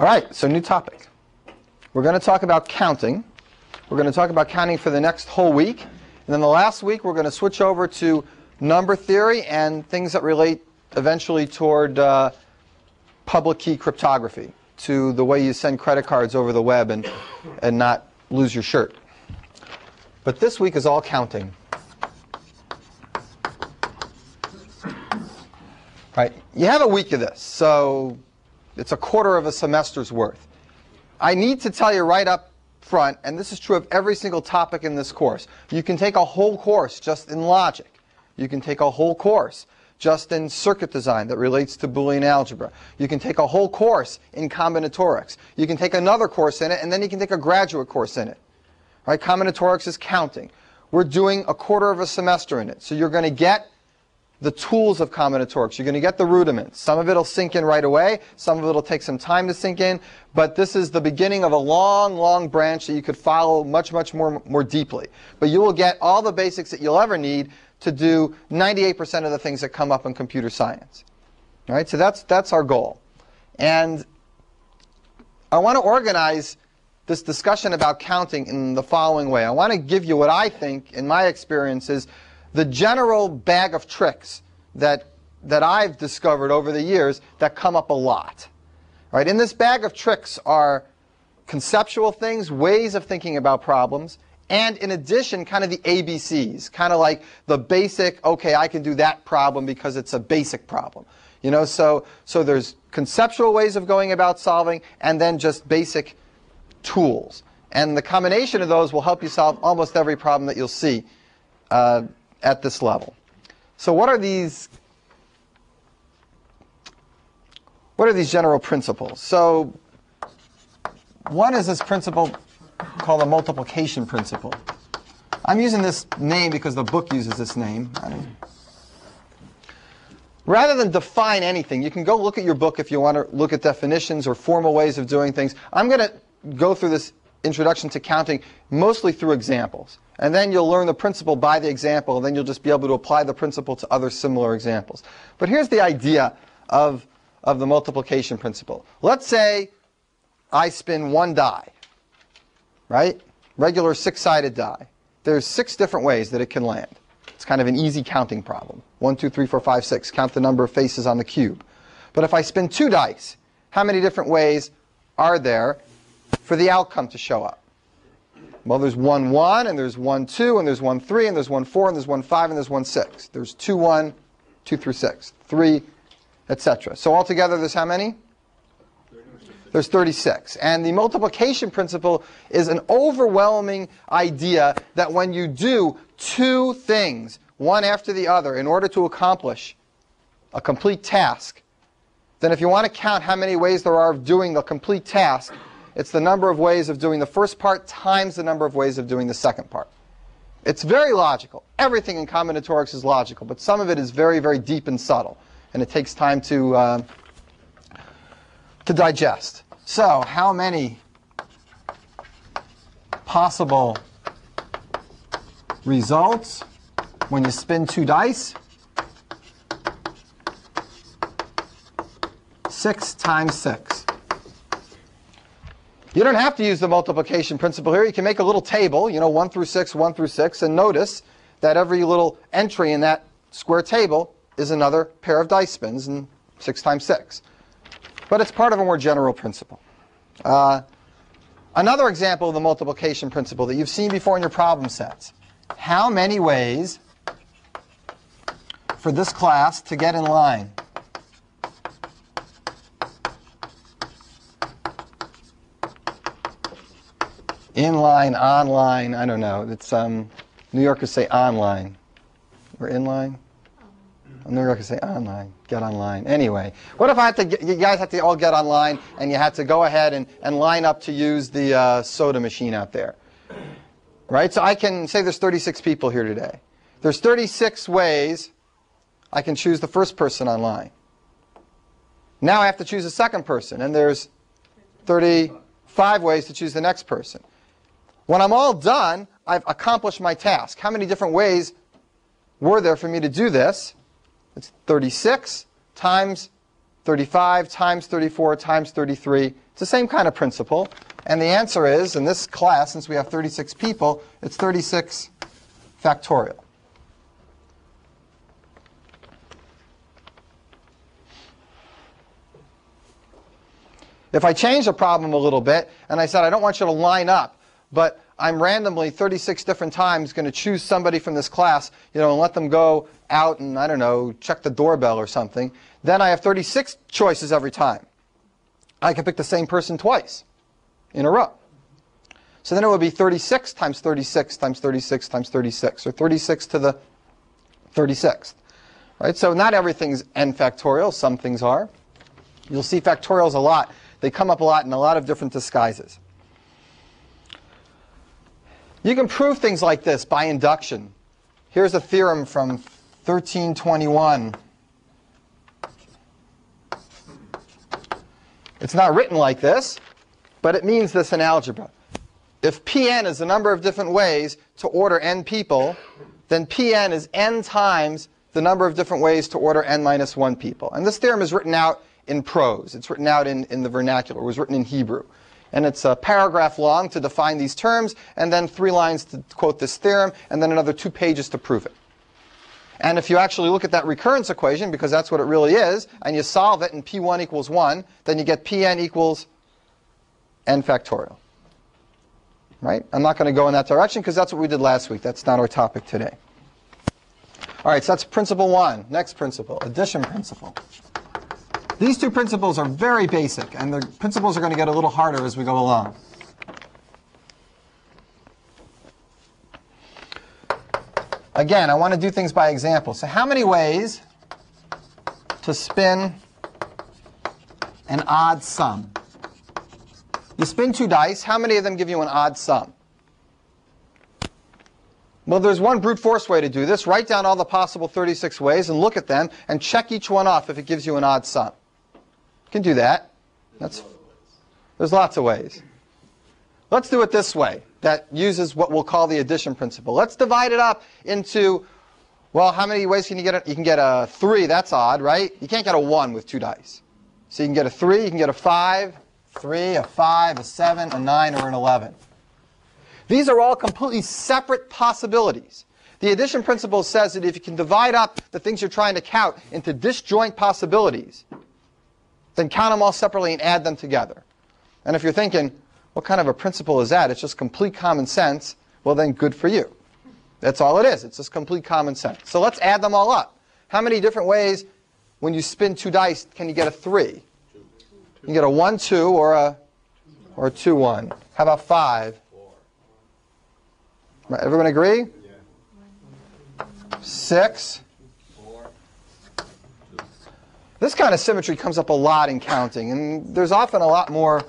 All right, so new topic. We're going to talk about counting. We're going to talk about counting for the next whole week. And then the last week, we're going to switch over to number theory and things that relate eventually toward uh, public key cryptography, to the way you send credit cards over the web and, and not lose your shirt. But this week is all counting. Right? You have a week of this, so it's a quarter of a semester's worth. I need to tell you right up front, and this is true of every single topic in this course, you can take a whole course just in logic. You can take a whole course just in circuit design that relates to Boolean algebra. You can take a whole course in combinatorics. You can take another course in it, and then you can take a graduate course in it. Right? Combinatorics is counting. We're doing a quarter of a semester in it. So you're going to get the tools of combinatorics. You're going to get the rudiments. Some of it will sink in right away. Some of it will take some time to sink in. But this is the beginning of a long, long branch that you could follow much, much more, more deeply. But you will get all the basics that you'll ever need to do 98% of the things that come up in computer science. All right, so that's, that's our goal. And I want to organize this discussion about counting in the following way. I want to give you what I think, in my experience, is the general bag of tricks that, that I've discovered over the years that come up a lot. Right? In this bag of tricks are conceptual things, ways of thinking about problems, and in addition, kind of the ABCs, kind of like the basic, okay, I can do that problem because it's a basic problem. You know, so, so there's conceptual ways of going about solving, and then just basic tools. And the combination of those will help you solve almost every problem that you'll see uh, at this level. So what are these what are these general principles? So one is this principle called the multiplication principle. I'm using this name because the book uses this name. Rather than define anything, you can go look at your book if you want to look at definitions or formal ways of doing things. I'm going to go through this introduction to counting mostly through examples. And then you'll learn the principle by the example, and then you'll just be able to apply the principle to other similar examples. But here's the idea of, of the multiplication principle. Let's say I spin one die, right? Regular six-sided die. There's six different ways that it can land. It's kind of an easy counting problem. One, two, three, four, five, six. Count the number of faces on the cube. But if I spin two dice, how many different ways are there for the outcome to show up? Well, there's 1, 1, and there's 1, 2, and there's 1, 3, and there's 1, 4, and there's 1, 5, and there's 1, 6. There's 2, 1, 2 through 6, 3, etc. So altogether, there's how many? There's 36. And the multiplication principle is an overwhelming idea that when you do two things, one after the other, in order to accomplish a complete task, then if you want to count how many ways there are of doing the complete task, it's the number of ways of doing the first part times the number of ways of doing the second part. It's very logical. Everything in combinatorics is logical, but some of it is very, very deep and subtle, and it takes time to, uh, to digest. So, how many possible results when you spin two dice? Six times six. You don't have to use the multiplication principle here. You can make a little table, you know, 1 through 6, 1 through 6, and notice that every little entry in that square table is another pair of dice spins, and 6 times 6. But it's part of a more general principle. Uh, another example of the multiplication principle that you've seen before in your problem sets. How many ways for this class to get in line? Inline, online, I don't know. It's um, New Yorkers say online. Or inline? New Yorkers say online. Get online. Anyway, what if I had to get, you guys had to all get online and you had to go ahead and, and line up to use the uh, soda machine out there? Right? So I can say there's 36 people here today. There's 36 ways I can choose the first person online. Now I have to choose a second person, and there's 35 ways to choose the next person. When I'm all done, I've accomplished my task. How many different ways were there for me to do this? It's 36 times 35 times 34 times 33. It's the same kind of principle. And the answer is, in this class, since we have 36 people, it's 36 factorial. If I change the problem a little bit, and I said, I don't want you to line up, but I'm randomly 36 different times going to choose somebody from this class, you know, and let them go out and, I don't know, check the doorbell or something, then I have 36 choices every time. I can pick the same person twice in a row. So then it would be 36 times 36 times 36 times 36, or 36 to the 36th. Right? So not everything's n factorial. Some things are. You'll see factorials a lot. They come up a lot in a lot of different disguises. You can prove things like this by induction. Here's a theorem from 1321. It's not written like this, but it means this in algebra. If Pn is the number of different ways to order n people, then Pn is n times the number of different ways to order n minus 1 people. And this theorem is written out in prose. It's written out in, in the vernacular. It was written in Hebrew. And it's a paragraph long to define these terms, and then three lines to quote this theorem, and then another two pages to prove it. And if you actually look at that recurrence equation, because that's what it really is, and you solve it and P1 equals 1, then you get Pn equals n factorial. Right? I'm not going to go in that direction because that's what we did last week. That's not our topic today. All right, so that's principle one. Next principle, addition principle. These two principles are very basic, and the principles are going to get a little harder as we go along. Again, I want to do things by example. So how many ways to spin an odd sum? You spin two dice. How many of them give you an odd sum? Well, there's one brute force way to do this. Write down all the possible 36 ways and look at them and check each one off if it gives you an odd sum. You can do that. That's, there's lots of ways. Let's do it this way that uses what we'll call the addition principle. Let's divide it up into, well, how many ways can you get it? You can get a 3. That's odd, right? You can't get a 1 with two dice. So you can get a 3, you can get a 5, 3, a 5, a 7, a 9, or an 11. These are all completely separate possibilities. The addition principle says that if you can divide up the things you're trying to count into disjoint possibilities, then count them all separately and add them together. And if you're thinking, what kind of a principle is that? It's just complete common sense. Well, then good for you. That's all it is. It's just complete common sense. So let's add them all up. How many different ways, when you spin two dice, can you get a 3? You get a 1, 2, or a, or a 2, 1. How about 5? Right, everyone agree? Yeah. 6? This kind of symmetry comes up a lot in counting, and there's often a lot more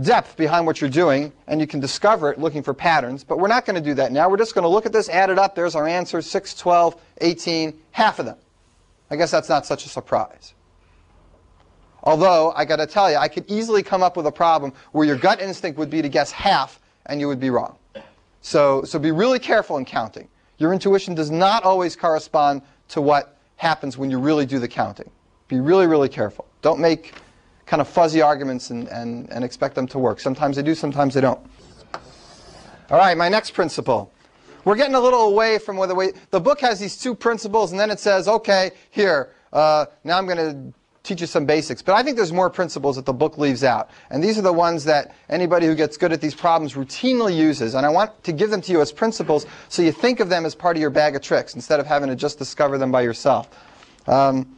depth behind what you're doing, and you can discover it looking for patterns. But we're not going to do that now. We're just going to look at this, add it up. There's our answer, 6, 12, 18, half of them. I guess that's not such a surprise. Although, I got to tell you, I could easily come up with a problem where your gut instinct would be to guess half, and you would be wrong. So, so be really careful in counting. Your intuition does not always correspond to what happens when you really do the counting. Be really, really careful. Don't make kind of fuzzy arguments and, and, and expect them to work. Sometimes they do, sometimes they don't. All right, my next principle. We're getting a little away from whether we, the book has these two principles, and then it says, okay, here, uh, now I'm going to teach you some basics. But I think there's more principles that the book leaves out. And these are the ones that anybody who gets good at these problems routinely uses. And I want to give them to you as principles so you think of them as part of your bag of tricks instead of having to just discover them by yourself. Um,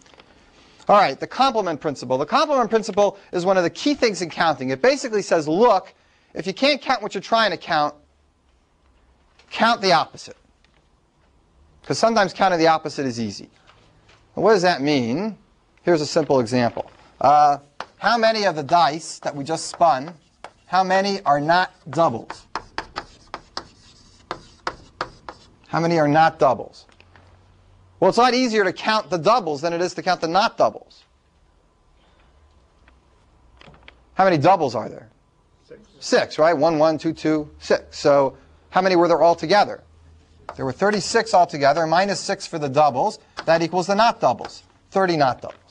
all right, the complement principle. The complement principle is one of the key things in counting. It basically says, look, if you can't count what you're trying to count, count the opposite. Because sometimes counting the opposite is easy. And what does that mean? Here's a simple example. Uh, how many of the dice that we just spun, how many are not doubles? How many are not doubles? Well, it's a lot easier to count the doubles than it is to count the not doubles. How many doubles are there? Six. Six, right? One, one, two, two, six. So how many were there altogether? There were 36 altogether, minus 6 for the doubles. That equals the not doubles, 30 not doubles.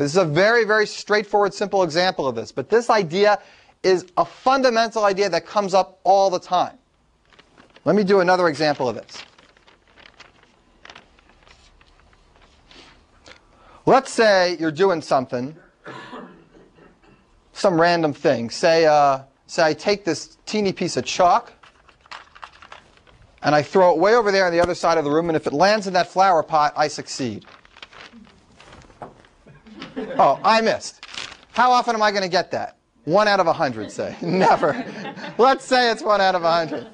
This is a very, very straightforward, simple example of this. But this idea is a fundamental idea that comes up all the time. Let me do another example of this. Let's say you're doing something, some random thing. Say, uh, say I take this teeny piece of chalk and I throw it way over there on the other side of the room, and if it lands in that flower pot, I succeed. Oh, I missed. How often am I going to get that? One out of a hundred, say. Never. Let's say it's one out of a hundred.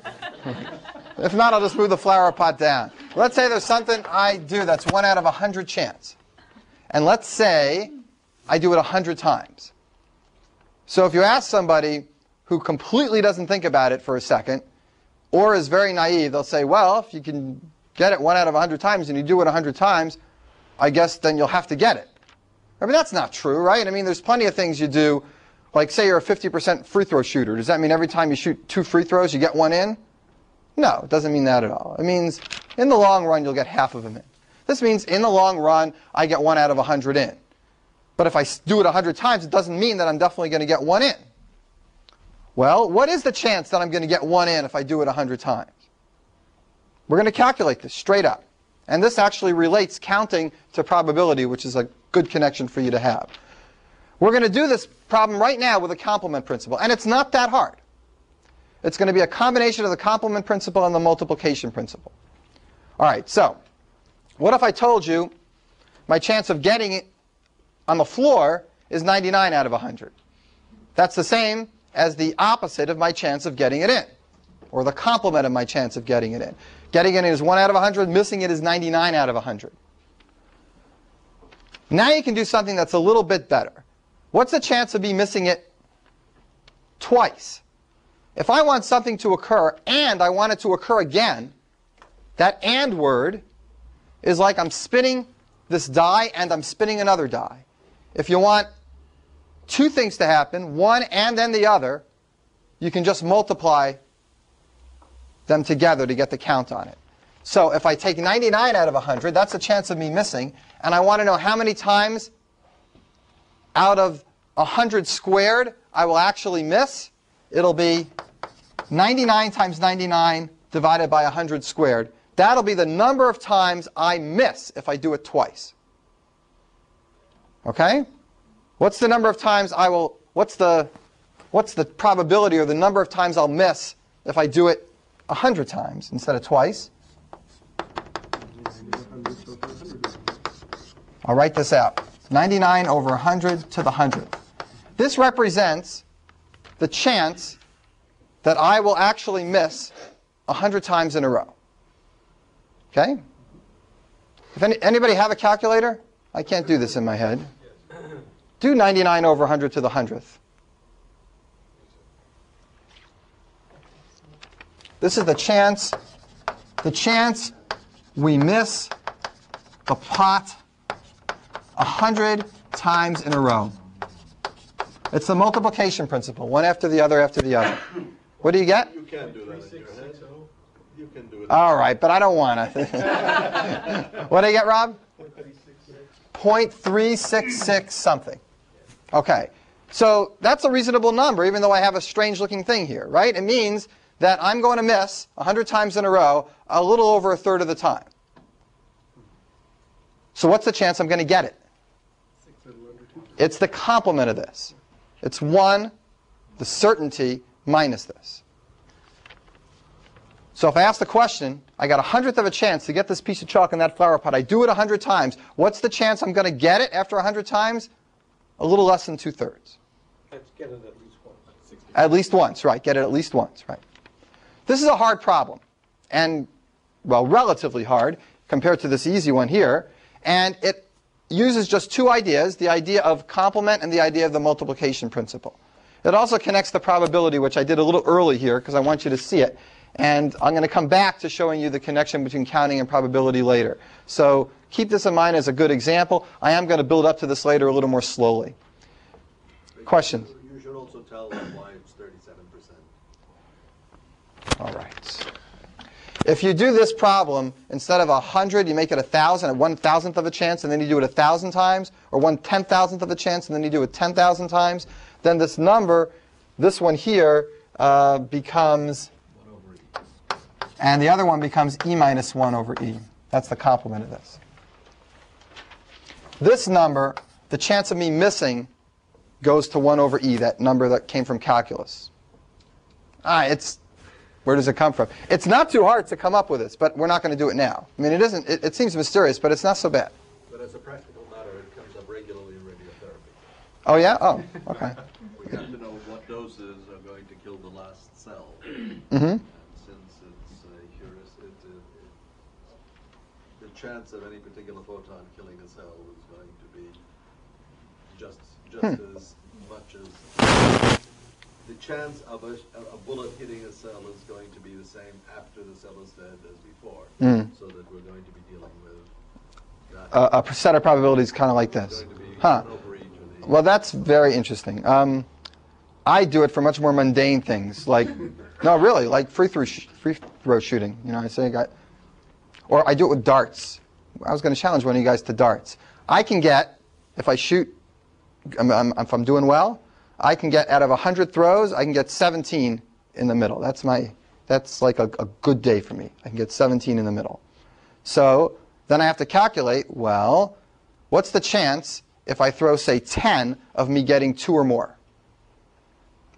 if not, I'll just move the flower pot down. Let's say there's something I do that's one out of a hundred chance. And let's say I do it a hundred times. So if you ask somebody who completely doesn't think about it for a second, or is very naive, they'll say, well, if you can get it one out of a hundred times and you do it a hundred times, I guess then you'll have to get it. I mean, that's not true, right? I mean, there's plenty of things you do, like say you're a 50% free throw shooter. Does that mean every time you shoot two free throws, you get one in? No, it doesn't mean that at all. It means in the long run, you'll get half of them in. This means in the long run, I get one out of 100 in. But if I do it 100 times, it doesn't mean that I'm definitely going to get one in. Well, what is the chance that I'm going to get one in if I do it 100 times? We're going to calculate this straight up. And this actually relates counting to probability, which is a good connection for you to have. We're going to do this problem right now with a complement principle, and it's not that hard. It's going to be a combination of the complement principle and the multiplication principle. All right, so what if I told you my chance of getting it on the floor is 99 out of 100? That's the same as the opposite of my chance of getting it in, or the complement of my chance of getting it in. Getting it in is 1 out of 100, missing it is 99 out of 100. Now you can do something that's a little bit better. What's the chance of me missing it twice? If I want something to occur and I want it to occur again, that and word is like I'm spinning this die and I'm spinning another die. If you want two things to happen, one and then the other, you can just multiply them together to get the count on it. So if I take 99 out of 100, that's a chance of me missing, and I want to know how many times out of 100 squared I will actually miss. It'll be 99 times 99 divided by 100 squared. That'll be the number of times I miss if I do it twice. Okay? What's the number of times I will, what's the, what's the probability or the number of times I'll miss if I do it 100 times instead of twice? I'll write this out. 99 over 100 to the 100. This represents the chance that I will actually miss 100 times in a row. Okay? If any, anybody have a calculator? I can't do this in my head. Do 99 over 100 to the 100th. This is the chance, the chance we miss the pot 100 times in a row. It's the multiplication principle, one after the other after the other. What do you get? You can't do that in your head. You can do it. All right, but I don't want to. what do you get, Rob? 0.366 something. Okay, so that's a reasonable number, even though I have a strange looking thing here, right? It means that I'm going to miss 100 times in a row a little over a third of the time. So what's the chance I'm going to get it? It's the complement of this. It's 1, the certainty, minus this. So if I ask the question, I got a hundredth of a chance to get this piece of chalk in that flower pot. I do it a hundred times. What's the chance I'm going to get it after a hundred times? A little less than two-thirds. Let's get it at least once. At least once, right. Get it at least once, right. This is a hard problem. And, well, relatively hard compared to this easy one here. And it uses just two ideas, the idea of complement and the idea of the multiplication principle. It also connects the probability, which I did a little early here because I want you to see it. And I'm going to come back to showing you the connection between counting and probability later. So keep this in mind as a good example. I am going to build up to this later a little more slowly. Questions? You should also tell them why it's 37%. All right. If you do this problem, instead of 100, you make it 1,000, a 1,000th of a chance, and then you do it 1,000 times, or 1 10,000th of a chance, and then you do it 10,000 times, then this number, this one here, uh, becomes, and the other one becomes e minus 1 over e. That's the complement of this. This number, the chance of me missing, goes to 1 over e, that number that came from calculus. Ah, it's where does it come from? It's not too hard to come up with this, but we're not going to do it now. I mean, it isn't. It, it seems mysterious, but it's not so bad. But as a practical matter, it comes up regularly in radiotherapy. Oh yeah. Oh, okay. We have to know what doses are going to kill the last cell. Mm-hmm. And since it's uh, heuris- it, it, the chance of any particular photon killing a cell is going to be just just Hmm. as much as the chance of a, a bullet hitting a cell is going to be the same after the cell is dead as before. Mm. So that we're going to be dealing with that. Uh, a set of probabilities kind of like this. going to be Huh. one over each of the Well, that's very interesting. Um, I do it for much more mundane things, like no, really, like free throw sh- free throw shooting. You know, I say I got, or I do it with darts. I was going to challenge one of you guys to darts. I can get if I shoot, um, um, if I'm doing well, I can get out of 100 throws, I can get 17 in the middle. That's my, that's like a, a good day for me. I can get 17 in the middle. So then I have to calculate, well, what's the chance if I throw, say, 10 of me getting two or more?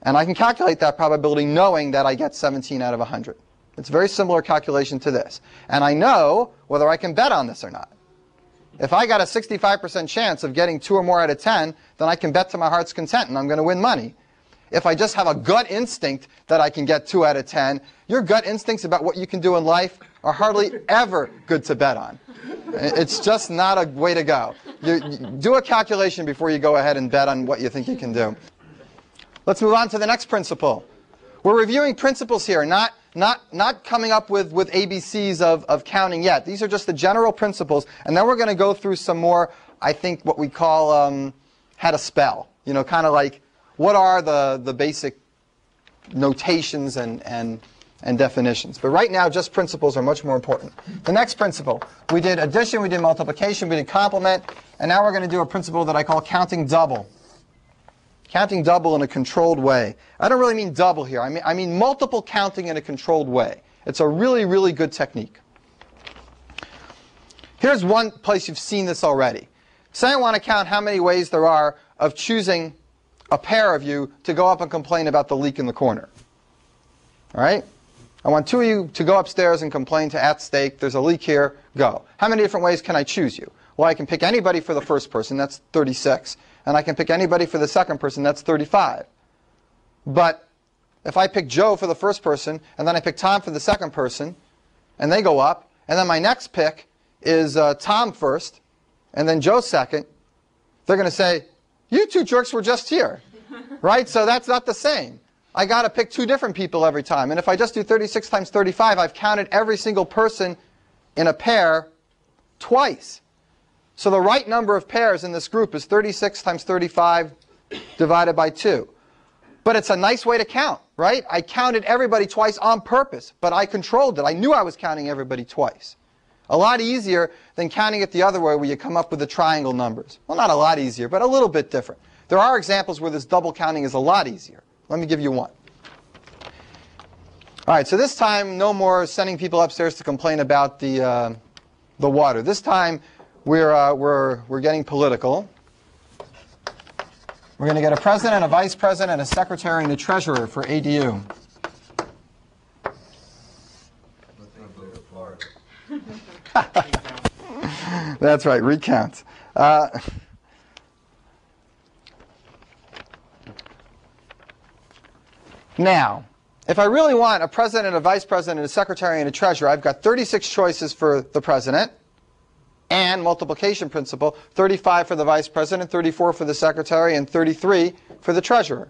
And I can calculate that probability knowing that I get 17 out of 100. It's a very similar calculation to this. And I know whether I can bet on this or not. If I got a 65% chance of getting two or more out of 10, then I can bet to my heart's content and I'm going to win money. If I just have a gut instinct that I can get two out of 10, your gut instincts about what you can do in life are hardly ever good to bet on. It's just not a way to go. You, you do a calculation before you go ahead and bet on what you think you can do. Let's move on to the next principle. We're reviewing principles here, not, not, not coming up with, with ABCs of, of counting yet. These are just the general principles, and then we're going to go through some more, I think, what we call um, how to spell. You know, kind of like what are the, the basic notations and, and, and definitions. But right now, just principles are much more important. The next principle, we did addition, we did multiplication, we did complement, and now we're going to do a principle that I call counting double. Counting double in a controlled way. I don't really mean double here. I mean, I mean multiple counting in a controlled way. It's a really, really good technique. Here's one place you've seen this already. Say I want to count how many ways there are of choosing a pair of you to go up and complain about the leak in the corner. All right? I want two of you to go upstairs and complain to at stake, there's a leak here, go. How many different ways can I choose you? Well, I can pick anybody for the first person, that's 36, and I can pick anybody for the second person, that's 35. But if I pick Joe for the first person, and then I pick Tom for the second person, and they go up, and then my next pick is uh, Tom first, and then Joe second, they're going to say, you two jerks were just here, right? So that's not the same. I got to pick two different people every time. And if I just do 36 times 35, I've counted every single person in a pair twice. So the right number of pairs in this group is 36 times 35 divided by 2. But it's a nice way to count, right? I counted everybody twice on purpose, but I controlled it. I knew I was counting everybody twice. A lot easier than counting it the other way where you come up with the triangle numbers. Well, not a lot easier, but a little bit different. There are examples where this double counting is a lot easier. Let me give you one. All right, so this time, no more sending people upstairs to complain about the, uh, the water. This time, we're, uh, we're, we're getting political. We're going to get a president, a vice president, a secretary, and a treasurer for ADU. That's right, recount. Uh, now, if I really want a president, a vice president, a secretary, and a treasurer, I've got 36 choices for the president and multiplication principle 35 for the vice president, 34 for the secretary, and 33 for the treasurer.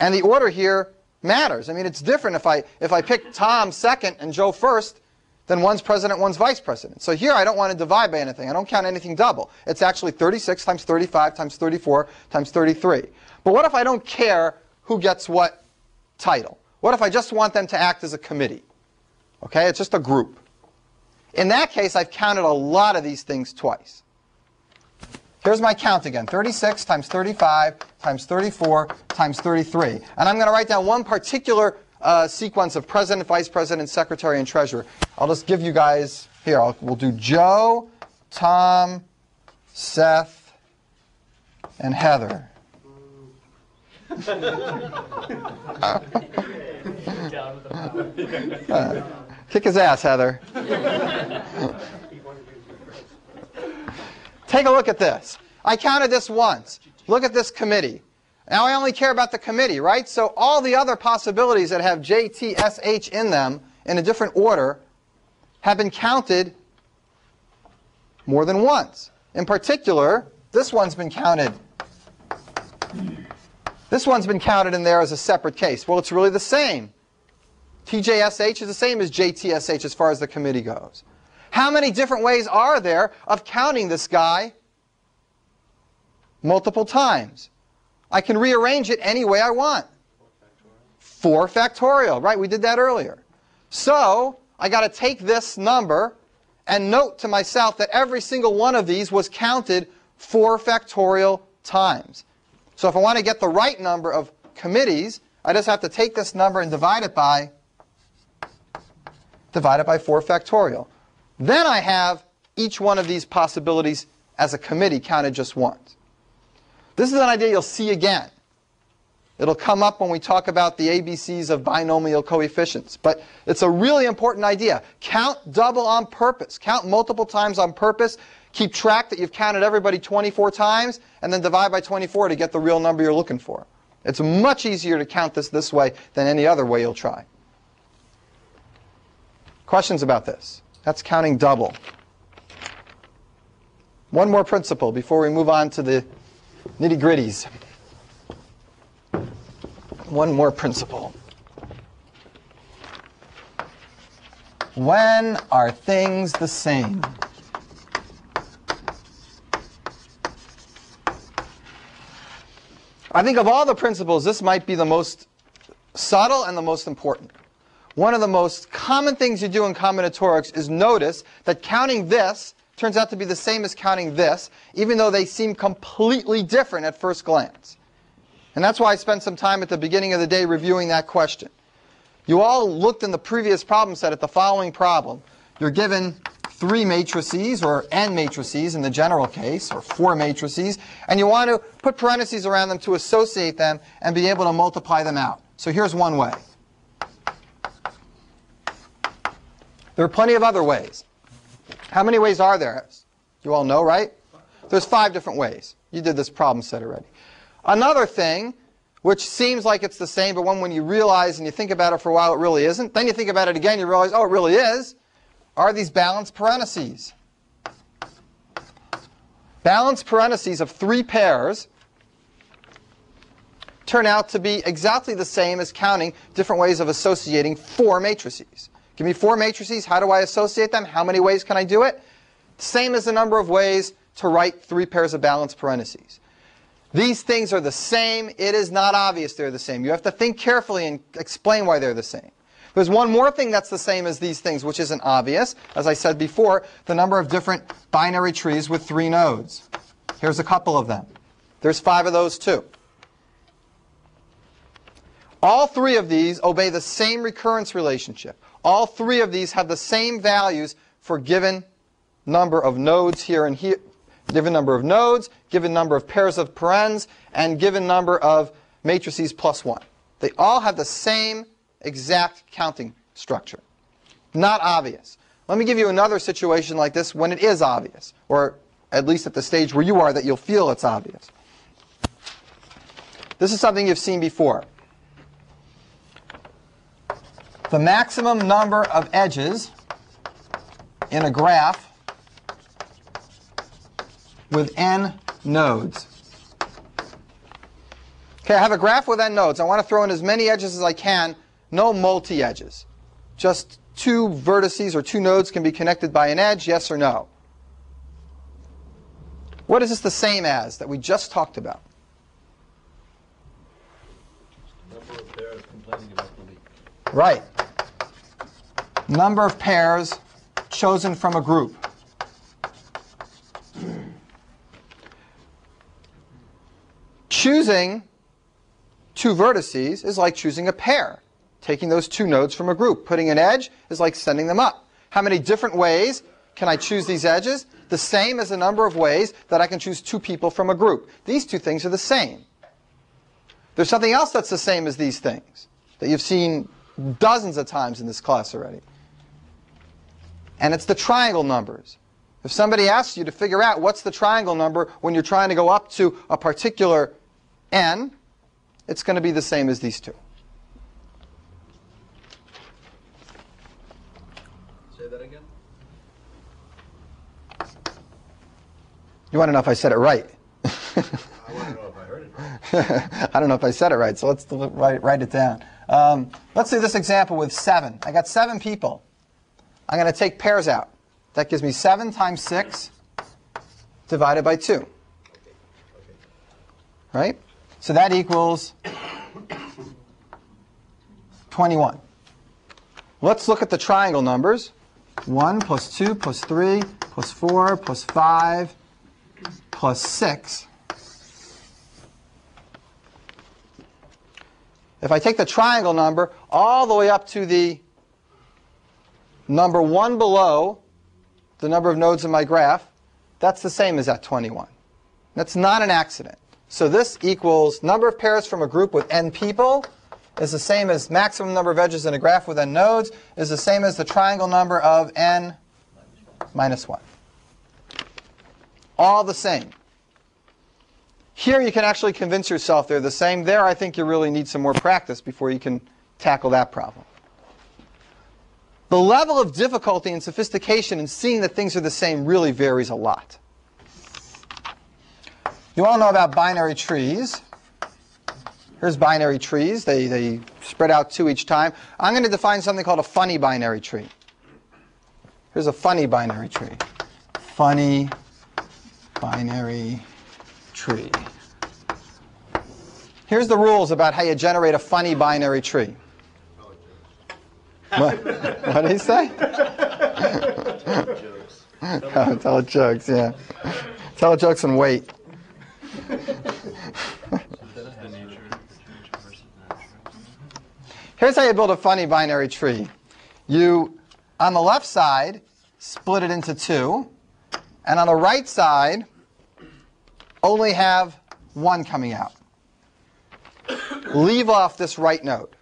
And the order here matters. I mean, it's different if I, if I pick Tom second and Joe first, then one's president, one's vice president. So here I don't want to divide by anything. I don't count anything double. It's actually 36 times 35 times 34 times 33. But what if I don't care who gets what title? What if I just want them to act as a committee? Okay, it's just a group. In that case, I've counted a lot of these things twice. Here's my count again 36 times 35 times 34 times 33. And I'm going to write down one particular uh, sequence of president, vice president, secretary, and treasurer. I'll just give you guys here. I'll, we'll do Joe, Tom, Seth, and Heather. Uh, kick his ass, Heather. Take a look at this. I counted this once. Look at this committee. Now I only care about the committee, right? So all the other possibilities that have J, T, S, H in them in a different order have been counted more than once. In particular, this one's been counted. This one's been counted in there as a separate case. Well, it's really the same. TJSH is the same as JTSH as far as the committee goes. How many different ways are there of counting this guy multiple times? I can rearrange it any way I want. 4 factorial, right? We did that earlier. So I got to take this number and note to myself that every single one of these was counted 4 factorial times. So if I want to get the right number of committees, I just have to take this number and divide it by divide it by 4 factorial. Then I have each one of these possibilities as a committee counted just once. This is an idea you'll see again. It'll come up when we talk about the ABCs of binomial coefficients. But it's a really important idea. Count double on purpose. Count multiple times on purpose. Keep track that you've counted everybody 24 times, and then divide by 24 to get the real number you're looking for. It's much easier to count this this way than any other way you'll try. Questions about this? That's counting double. One more principle before we move on to the nitty gritties. One more principle. When are things the same? I think of all the principles, this might be the most subtle and the most important. One of the most common things you do in combinatorics is notice that counting this turns out to be the same as counting this, even though they seem completely different at first glance. And that's why I spent some time at the beginning of the day reviewing that question. You all looked in the previous problem set at the following problem. You're given three matrices, or n matrices in the general case, or four matrices, and you want to put parentheses around them to associate them and be able to multiply them out. So here's one way. There are plenty of other ways. How many ways are there? You all know, right? There's five different ways. You did this problem set already. Another thing, which seems like it's the same, but when, when you realize and you think about it for a while, it really isn't. Then you think about it again, you realize, oh, it really is, are these balanced parentheses. Balanced parentheses of three pairs turn out to be exactly the same as counting different ways of associating four matrices. Give me four matrices. How do I associate them? How many ways can I do it? Same as the number of ways to write three pairs of balanced parentheses. These things are the same. It is not obvious they're the same. You have to think carefully and explain why they're the same. There's one more thing that's the same as these things, which isn't obvious. As I said before, the number of different binary trees with three nodes. Here's a couple of them. There's five of those too. All three of these obey the same recurrence relationship. All three of these have the same values for given number of nodes here and here, given number of nodes, given number of pairs of parens, and given number of matrices plus 1. They all have the same exact counting structure. Not obvious. Let me give you another situation like this when it is obvious, or at least at the stage where you are that you'll feel it's obvious. This is something you've seen before the maximum number of edges in a graph with n nodes. Okay, I have a graph with n nodes. I want to throw in as many edges as I can, no multi-edges. Just two vertices or two nodes can be connected by an edge, yes or no. What is this the same as that we just talked about? Number of pairs complaining about the leak. Right. Number of pairs chosen from a group. Choosing two vertices is like choosing a pair. Taking those two nodes from a group. Putting an edge is like sending them up. How many different ways can I choose these edges? The same as the number of ways that I can choose two people from a group. These two things are the same. There's something else that's the same as these things that you've seen dozens of times in this class already. And it's the triangle numbers. If somebody asks you to figure out what's the triangle number when you're trying to go up to a particular n, it's going to be the same as these two. Say that again? You want to know if I said it right? I want to know if I heard it right. I don't know if I said it right, so let's write, write it down. Um, let's do this example with seven. I got seven people. I'm going to take pairs out. That gives me 7 times 6 divided by 2. Right? So that equals 21. Let's look at the triangle numbers. 1 plus 2 plus 3 plus 4 plus 5 plus 6. If I take the triangle number all the way up to the number 1 below the number of nodes in my graph, that's the same as that 21. That's not an accident. So this equals number of pairs from a group with n people is the same as maximum number of edges in a graph with n nodes is the same as the triangle number of n minus 1. All the same. Here you can actually convince yourself they're the same. There I think you really need some more practice before you can tackle that problem. The level of difficulty and sophistication in seeing that things are the same really varies a lot. You all know about binary trees. Here's binary trees. They, they spread out two each time. I'm going to define something called a funny binary tree. Here's a funny binary tree. Funny binary tree. Here's the rules about how you generate a funny binary tree. What, what did he say? Tell oh, tell jokes, yeah. Tell jokes and wait. Here's how you build a funny binary tree. You, on the left side, split it into two, and on the right side, only have one coming out. Leave off this right node.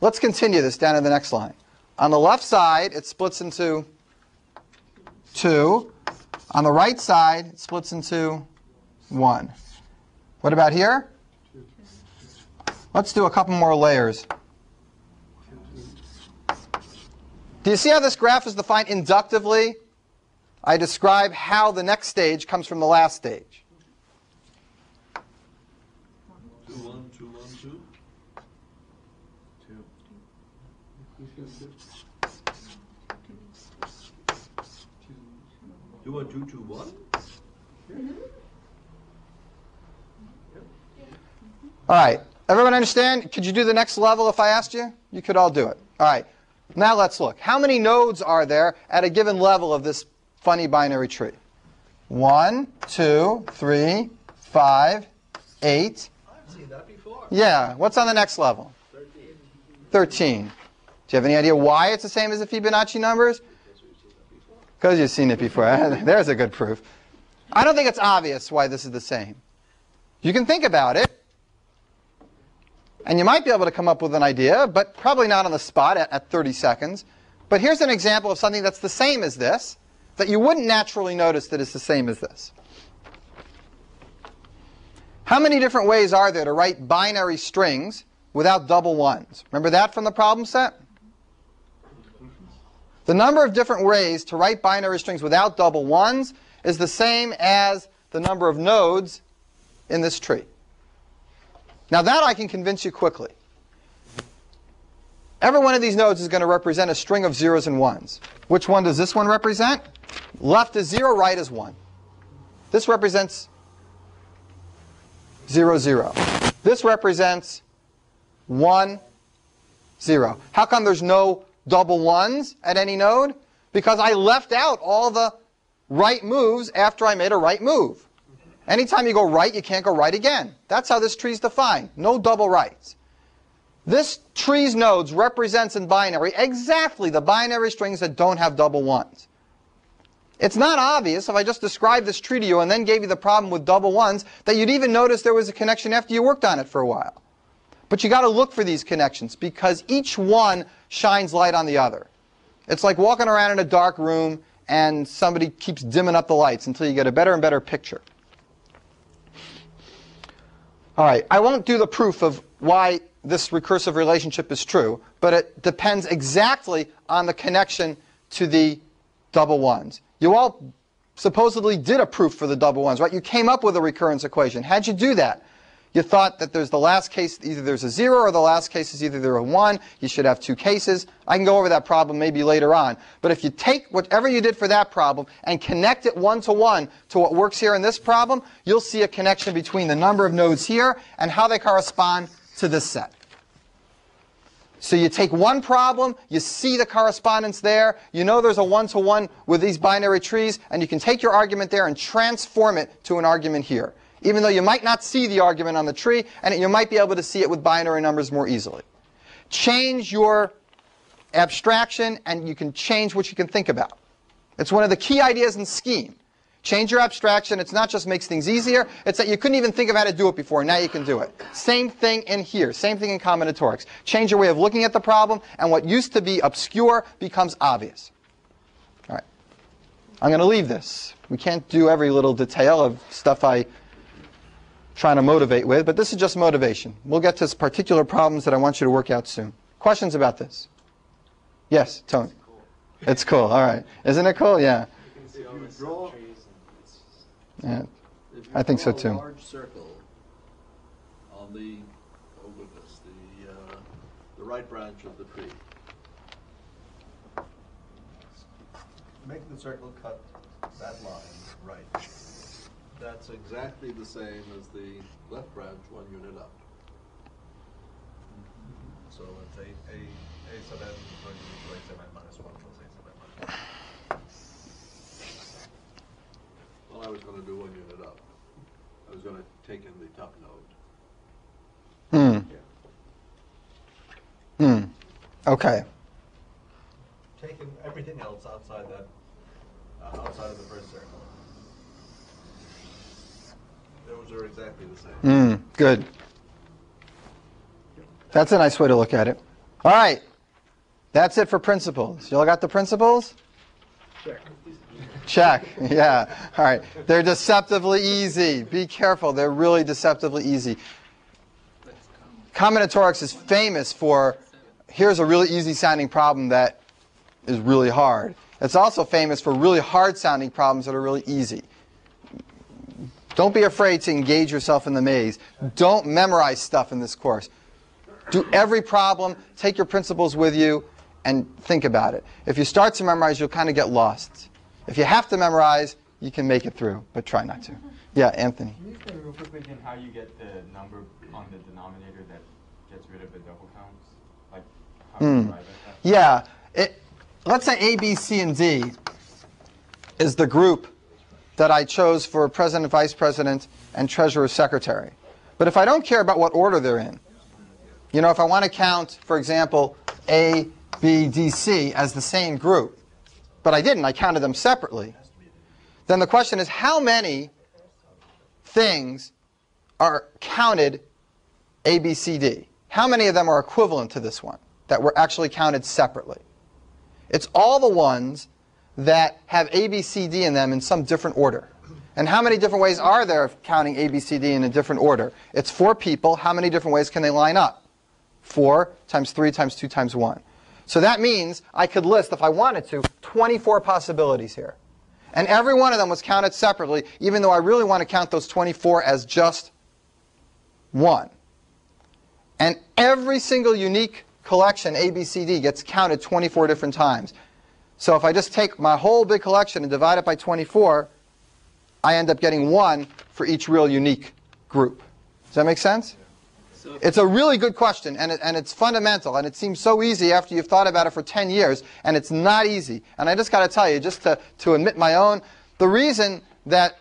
Let's continue this down to the next line. On the left side, it splits into 2. On the right side, it splits into 1. What about here? Let's do a couple more layers. Do you see how this graph is defined inductively? I describe how the next stage comes from the last stage. Two, one, two, one, two? Two, one, two, two, one? All right. Everyone understand? Could you do the next level if I asked you? You could all do it. All right. Now let's look. How many nodes are there at a given level of this funny binary tree? One, two, three, five, eight. I've seen that before. Yeah. What's on the next level? Thirteen. 13. Do you have any idea why it's the same as the Fibonacci numbers? Because you've seen it before. There's a good proof. I don't think it's obvious why this is the same. You can think about it. And you might be able to come up with an idea, but probably not on the spot at, at 30 seconds. But here's an example of something that's the same as this, that you wouldn't naturally notice that it's the same as this. How many different ways are there to write binary strings without double ones? Remember that from the problem set? The number of different ways to write binary strings without double ones is the same as the number of nodes in this tree. Now that I can convince you quickly. Every one of these nodes is going to represent a string of zeros and ones. Which one does this one represent? Left is 0, right is 1. This represents 0, 0. This represents one, zero. How come there's no double ones at any node? Because I left out all the right moves after I made a right move. Anytime you go right, you can't go right again. That's how this tree is defined. No double rights. This tree's nodes represents in binary exactly the binary strings that don't have double ones. It's not obvious if I just described this tree to you and then gave you the problem with double ones that you'd even notice there was a connection after you worked on it for a while. But you got to look for these connections because each one shines light on the other. It's like walking around in a dark room and somebody keeps dimming up the lights until you get a better and better picture. All right, I won't do the proof of why this recursive relationship is true, but it depends exactly on the connection to the double ones. You all supposedly did a proof for the double ones, right? You came up with a recurrence equation. How'd you do that? You thought that there's the last case, either there's a 0 or the last case is either there a 1. You should have two cases. I can go over that problem maybe later on. But if you take whatever you did for that problem and connect it one-to-one -to, what works here in this problem, you'll see a connection between the number of nodes here and how they correspond to this set. So you take one problem, you see the correspondence there, you know there's a one-to-one -one with these binary trees, and you can take your argument there and transform it to an argument here even though you might not see the argument on the tree, and you might be able to see it with binary numbers more easily. Change your abstraction, and you can change what you can think about. It's one of the key ideas in scheme. Change your abstraction. It's not just makes things easier. It's that you couldn't even think of how to do it before. Now you can do it. Same thing in here. Same thing in combinatorics. Change your way of looking at the problem, and what used to be obscure becomes obvious. All right. I'm going to leave this. We can't do every little detail of stuff I trying to motivate with, but this is just motivation. We'll get to particular problems that I want you to work out soon. Questions about this? Yes, Tony. It's cool. All right. Isn't it cool? Yeah. Yeah. I think so too. large circle on the, oh the, uh, the right branch of the tree. Make the circle cut that line right that's exactly the same as the left branch one unit up. So let's say a, a sub n is going to be equal a sub n minus 1 plus a sub n minus Well, I was going to do one unit up. I was going to take in the top Hmm. node. Hmm. Okay. Taking everything else outside that, uh, outside of the first circle. Those are exactly the same. Mm, good. That's a nice way to look at it. All right. That's it for principles. You all got the principles? Check. Check. Yeah. All right. They're deceptively easy. Be careful. They're really deceptively easy. Combinatorics is famous for here's a really easy sounding problem that is really hard. It's also famous for really hard sounding problems that are really easy. Don't be afraid to engage yourself in the maze. Don't memorize stuff in this course. Do every problem, take your principles with you, and think about it. If you start to memorize, you'll kind of get lost. If you have to memorize, you can make it through, but try not to. Yeah, Anthony. Can you explain real quickly again how you get the number on the denominator that gets rid of the double counts? Like, how Mm. you arrive at that? Yeah, it, let's say A, B, C, and D is the group that I chose for president, vice president, and treasurer, secretary. But if I don't care about what order they're in, you know, if I want to count, for example, A, B, D, C as the same group, but I didn't, I counted them separately, then the question is how many things are counted A, B, C, D? How many of them are equivalent to this one that were actually counted separately? It's all the ones that have A, B, C, D in them in some different order. And how many different ways are there of counting A, B, C, D in a different order? It's four people. How many different ways can they line up? Four times three times two times one. So that means I could list, if I wanted to, 24 possibilities here. And every one of them was counted separately, even though I really want to count those 24 as just one. And every single unique collection, A, B, C, D, gets counted 24 different times. So if I just take my whole big collection and divide it by 24, I end up getting one for each real unique group. Does that make sense? It's a really good question, and, it, and it's fundamental, and it seems so easy after you've thought about it for 10 years, and it's not easy. And I just got to tell you, just to, to admit my own, the reason that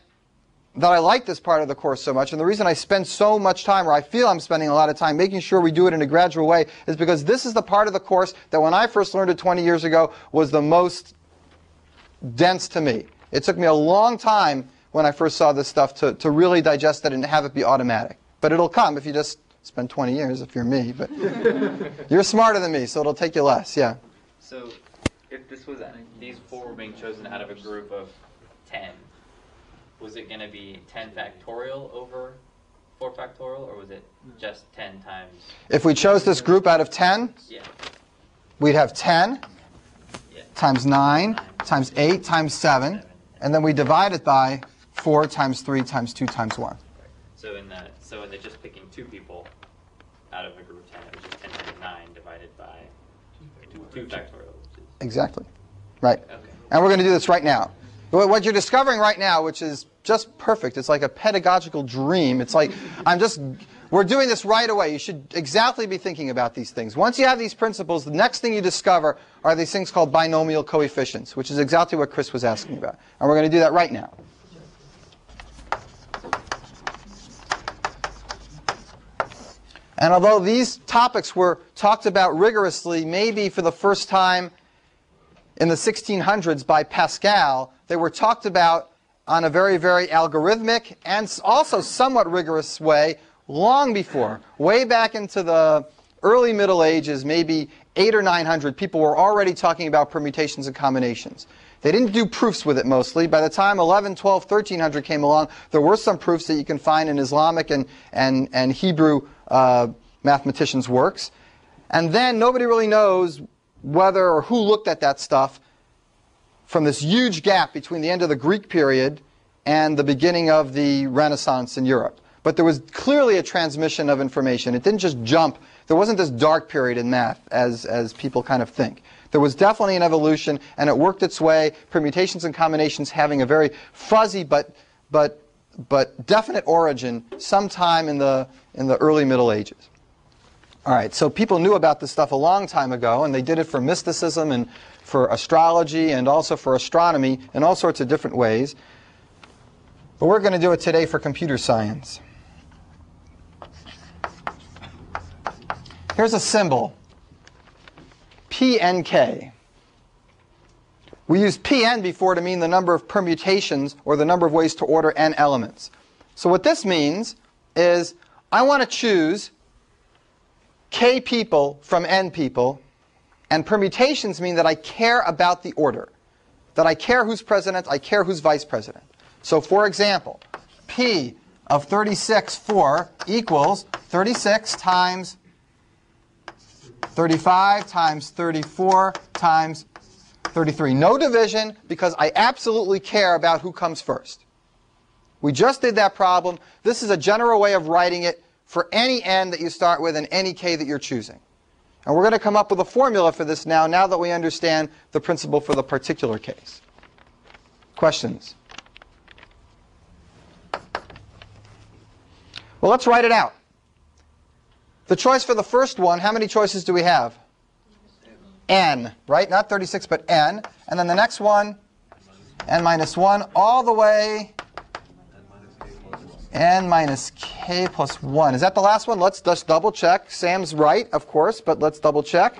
that I like this part of the course so much, and the reason I spend so much time, or I feel I'm spending a lot of time, making sure we do it in a gradual way, is because this is the part of the course that when I first learned it 20 years ago was the most dense to me. It took me a long time when I first saw this stuff to, to really digest it and have it be automatic. But it'll come if you just spend 20 years, if you're me. But you're smarter than me, so it'll take you less, yeah. So, if this was these four were being chosen out of a group of ten, was it going to be ten factorial over four factorial, or was it just ten times? If we chose this group out of 10, Yeah. we'd have 10 Yeah. times 9 times 8 times 7, and then we divide it by 4 times 3 times 2 times 1. So in the so in the just picking two people out of a group of ten, it was just ten times nine divided by two factorial. Exactly. Right. okay. And we're going to do this right now. What you're discovering right now, which is just perfect, it's like a pedagogical dream. It's like, I'm just, we're doing this right away. You should exactly be thinking about these things. Once you have these principles, the next thing you discover are these things called binomial coefficients, which is exactly what Chris was asking about. And we're going to do that right now. And although these topics were talked about rigorously, maybe for the first time in the 1600s by Pascal, they were talked about on a very, very algorithmic and also somewhat rigorous way long before. Way back into the early Middle Ages, maybe 8 or 900, people were already talking about permutations and combinations. They didn't do proofs with it mostly. By the time 11, 12, 1300 came along, there were some proofs that you can find in Islamic and, and, and Hebrew uh, mathematicians' works. And then nobody really knows whether or who looked at that stuff from this huge gap between the end of the Greek period and the beginning of the Renaissance in Europe. But there was clearly a transmission of information. It didn't just jump. There wasn't this dark period in math as, as people kind of think. There was definitely an evolution, and it worked its way, permutations and combinations having a very fuzzy but, but, but definite origin sometime in the, in the early Middle Ages. All right, so people knew about this stuff a long time ago, and they did it for mysticism and for astrology and also for astronomy in all sorts of different ways. But we're going to do it today for computer science. Here's a symbol PNK. We used PN before to mean the number of permutations or the number of ways to order n elements. So what this means is I want to choose k people from n people, and permutations mean that I care about the order. That I care who's president, I care who's vice president. So for example, p of 36, 4 equals 36 times 35 times 34 times 33. No division because I absolutely care about who comes first. We just did that problem. This is a general way of writing it for any n that you start with and any k that you're choosing. And we're going to come up with a formula for this now, now that we understand the principle for the particular case. Questions? Well, let's write it out. The choice for the first one, how many choices do we have? n, right? Not 36, but n. And then the next one, n minus 1, all the way n minus k plus 1. Is that the last one? Let's just double check. Sam's right, of course, but let's double check.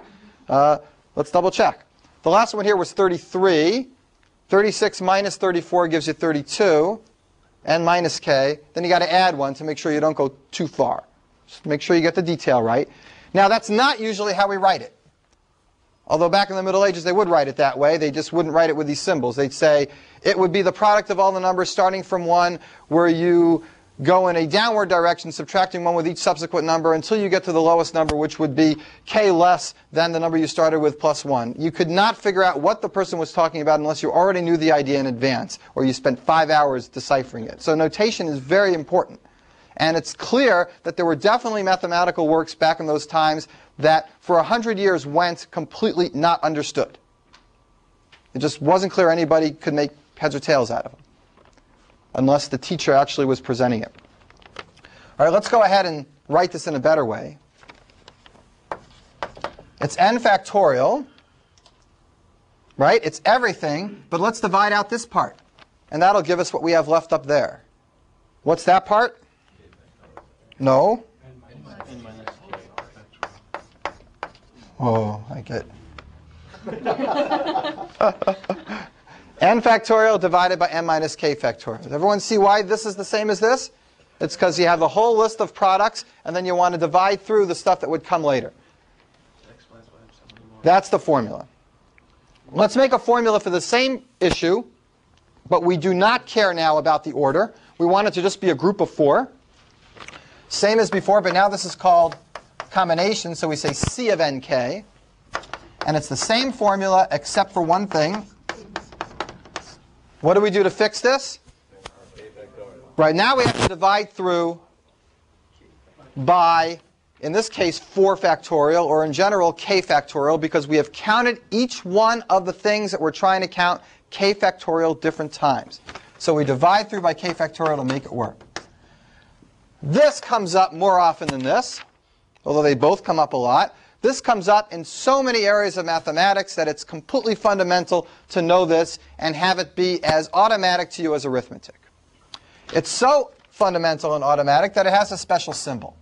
Uh, let's double check. The last one here was 33. 36 minus 34 gives you 32. n minus k. Then you got to add one to make sure you don't go too far. Just make sure you get the detail right. Now, that's not usually how we write it. Although back in the Middle Ages they would write it that way, they just wouldn't write it with these symbols. They'd say it would be the product of all the numbers starting from 1 where you go in a downward direction, subtracting 1 with each subsequent number until you get to the lowest number, which would be k less than the number you started with plus 1. You could not figure out what the person was talking about unless you already knew the idea in advance or you spent five hours deciphering it. So notation is very important. And it's clear that there were definitely mathematical works back in those times that for a hundred years went completely not understood. It just wasn't clear anybody could make heads or tails out of them, unless the teacher actually was presenting it. All right, let's go ahead and write this in a better way. It's n factorial, right? It's everything, but let's divide out this part. And that'll give us what we have left up there. What's that part? No. Oh, I get. n factorial divided by n minus k factorial. Does everyone see why this is the same as this? It's because you have the whole list of products, and then you want to divide through the stuff that would come later. That's the formula. Let's make a formula for the same issue, but we do not care now about the order. We want it to just be a group of four. Same as before, but now this is called combination, so we say C of nk. And it's the same formula except for one thing. What do we do to fix this? Right now we have to divide through by, in this case, 4 factorial, or in general, k factorial, because we have counted each one of the things that we're trying to count k factorial different times. So we divide through by k factorial to make it work. This comes up more often than this, although they both come up a lot. This comes up in so many areas of mathematics that it's completely fundamental to know this and have it be as automatic to you as arithmetic. It's so fundamental and automatic that it has a special symbol.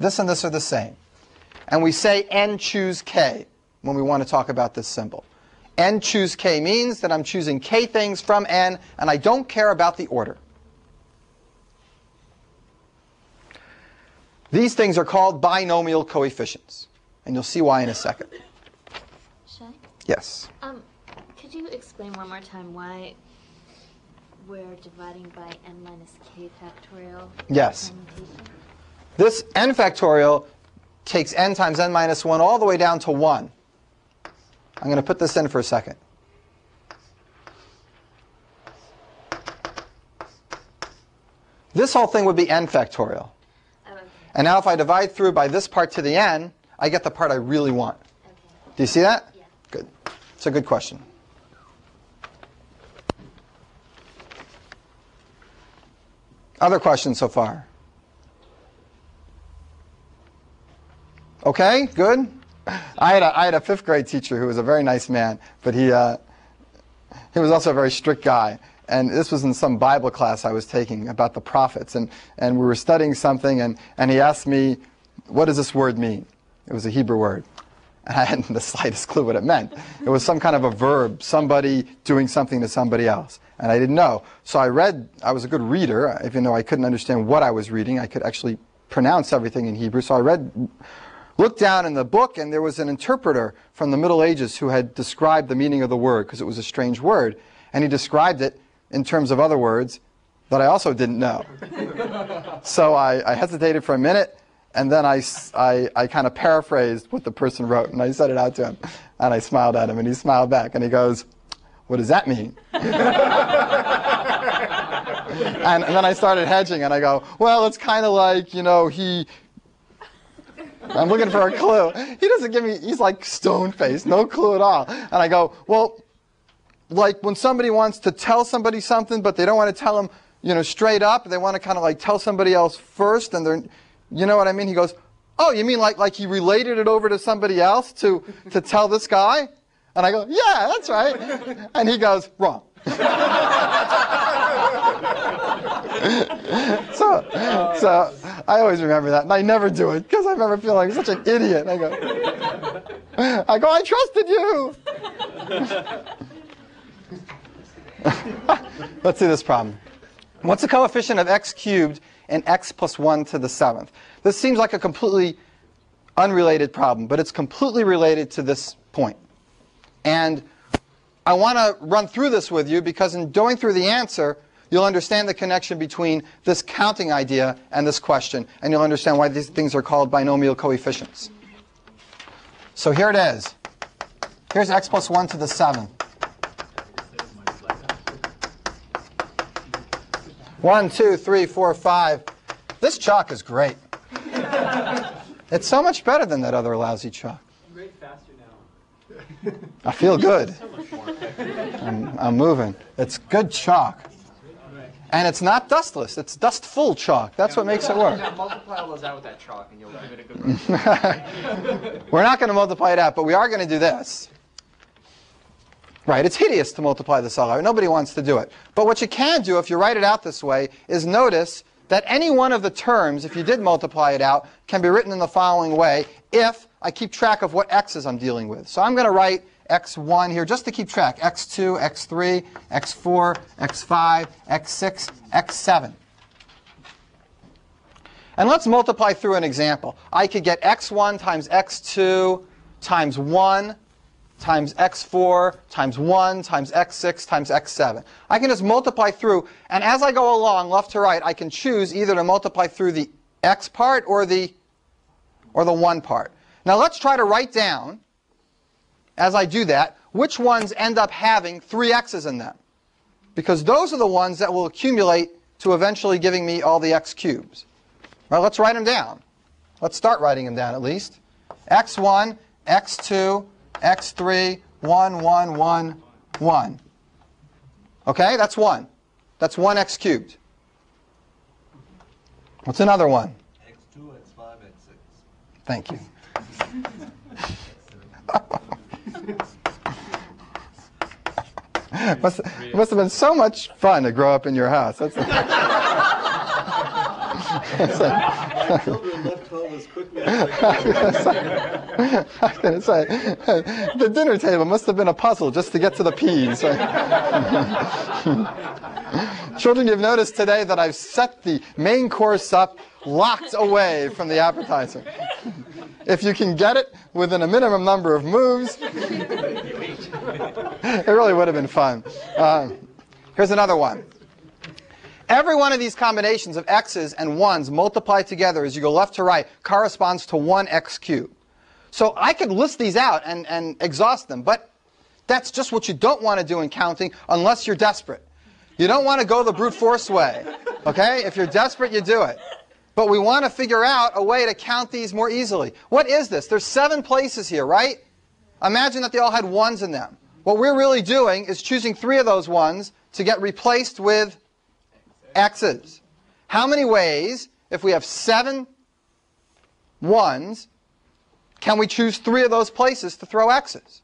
This and this are the same. And we say n choose k when we want to talk about this symbol. n choose k means that I'm choosing k things from n, and I don't care about the order. These things are called binomial coefficients. And you'll see why in a second. Shay? Yes. Um, could you explain one more time why we're dividing by n minus k factorial? Yes. This n factorial takes n times n minus 1 all the way down to 1. I'm going to put this in for a second. This whole thing would be n factorial. And now if I divide through by this part to the n, I get the part I really want. Okay. Do you see that? Yeah. Good. It's a good question. Other questions so far? Okay, good. I had a, I had a fifth grade teacher who was a very nice man, but he, uh, he was also a very strict guy. And this was in some Bible class I was taking about the prophets. And, and we were studying something, and, and he asked me, What does this word mean? It was a Hebrew word. And I hadn't the slightest clue what it meant. It was some kind of a verb, somebody doing something to somebody else. And I didn't know. So I read, I was a good reader, even though I couldn't understand what I was reading. I could actually pronounce everything in Hebrew. So I read, looked down in the book, and there was an interpreter from the Middle Ages who had described the meaning of the word, because it was a strange word. And he described it in terms of other words that I also didn't know. so I, I hesitated for a minute, and then I I kind of paraphrased what the person wrote, and I said it out to him. And I smiled at him, and he smiled back, and he goes, What does that mean? and, and then I started hedging, and I go, Well, it's kind of like, you know, he. I'm looking for a clue. He doesn't give me, he's like stone faced, no clue at all. And I go, Well, like when somebody wants to tell somebody something, but they don't want to tell them, you know, straight up. They want to kind of like tell somebody else first, and they're, you know what I mean? He goes, "Oh, you mean like like he related it over to somebody else to to tell this guy?" And I go, "Yeah, that's right." And he goes, "Wrong." so, so I always remember that, and I never do it because I remember feeling like such an idiot. I go, I go, I trusted you. Let's see this problem. What's the coefficient of x cubed and x plus 1 to the seventh? This seems like a completely unrelated problem, but it's completely related to this point. And I want to run through this with you because in going through the answer, you'll understand the connection between this counting idea and this question, and you'll understand why these things are called binomial coefficients. So here it is. Here's x plus 1 to the seventh. One, two, three, four, five. This chalk is great. it's so much better than that other lousy chalk. Great faster now. I feel good. I'm, I'm moving. It's good chalk. And it's not dustless, it's dust-full chalk. That's what makes it work. Multiply all those out with that chalk and you'll give it a good. We're not going to multiply it out, but we are going to do this. Right, it's hideous to multiply the out. Nobody wants to do it. But what you can do if you write it out this way is notice that any one of the terms, if you did multiply it out, can be written in the following way if I keep track of what x's I'm dealing with. So I'm going to write x1 here just to keep track. x2, x3, x4, x5, x6, x7. And let's multiply through an example. I could get x1 times x2 times 1 times x4 times 1 times x6 times x7. I can just multiply through, and as I go along, left to right, I can choose either to multiply through the x part or the, or the 1 part. Now let's try to write down, as I do that, which ones end up having three x's in them. Because those are the ones that will accumulate to eventually giving me all the x cubes. Right, let's write them down. Let's start writing them down at least. x1, x2, x3, 1, 1, 1, 1. Okay, that's 1. That's 1x cubed. What's another one? X2, X5, X6. Thank you. must, it must have been so much fun to grow up in your house. That's I was going to say, the dinner table must have been a puzzle just to get to the peas. Children, you've noticed today that I've set the main course up locked away from the appetizer. If you can get it within a minimum number of moves, it really would have been fun. Uh, here's another one. Every one of these combinations of x's and 1's multiplied together as you go left to right corresponds to 1x cubed. So I could list these out and, and exhaust them, but that's just what you don't want to do in counting unless you're desperate. You don't want to go the brute force way. Okay? If you're desperate, you do it. But we want to figure out a way to count these more easily. What is this? There's seven places here, right? Imagine that they all had ones in them. What we're really doing is choosing three of those ones to get replaced with x's. How many ways, if we have seven ones, can we choose three of those places to throw x's?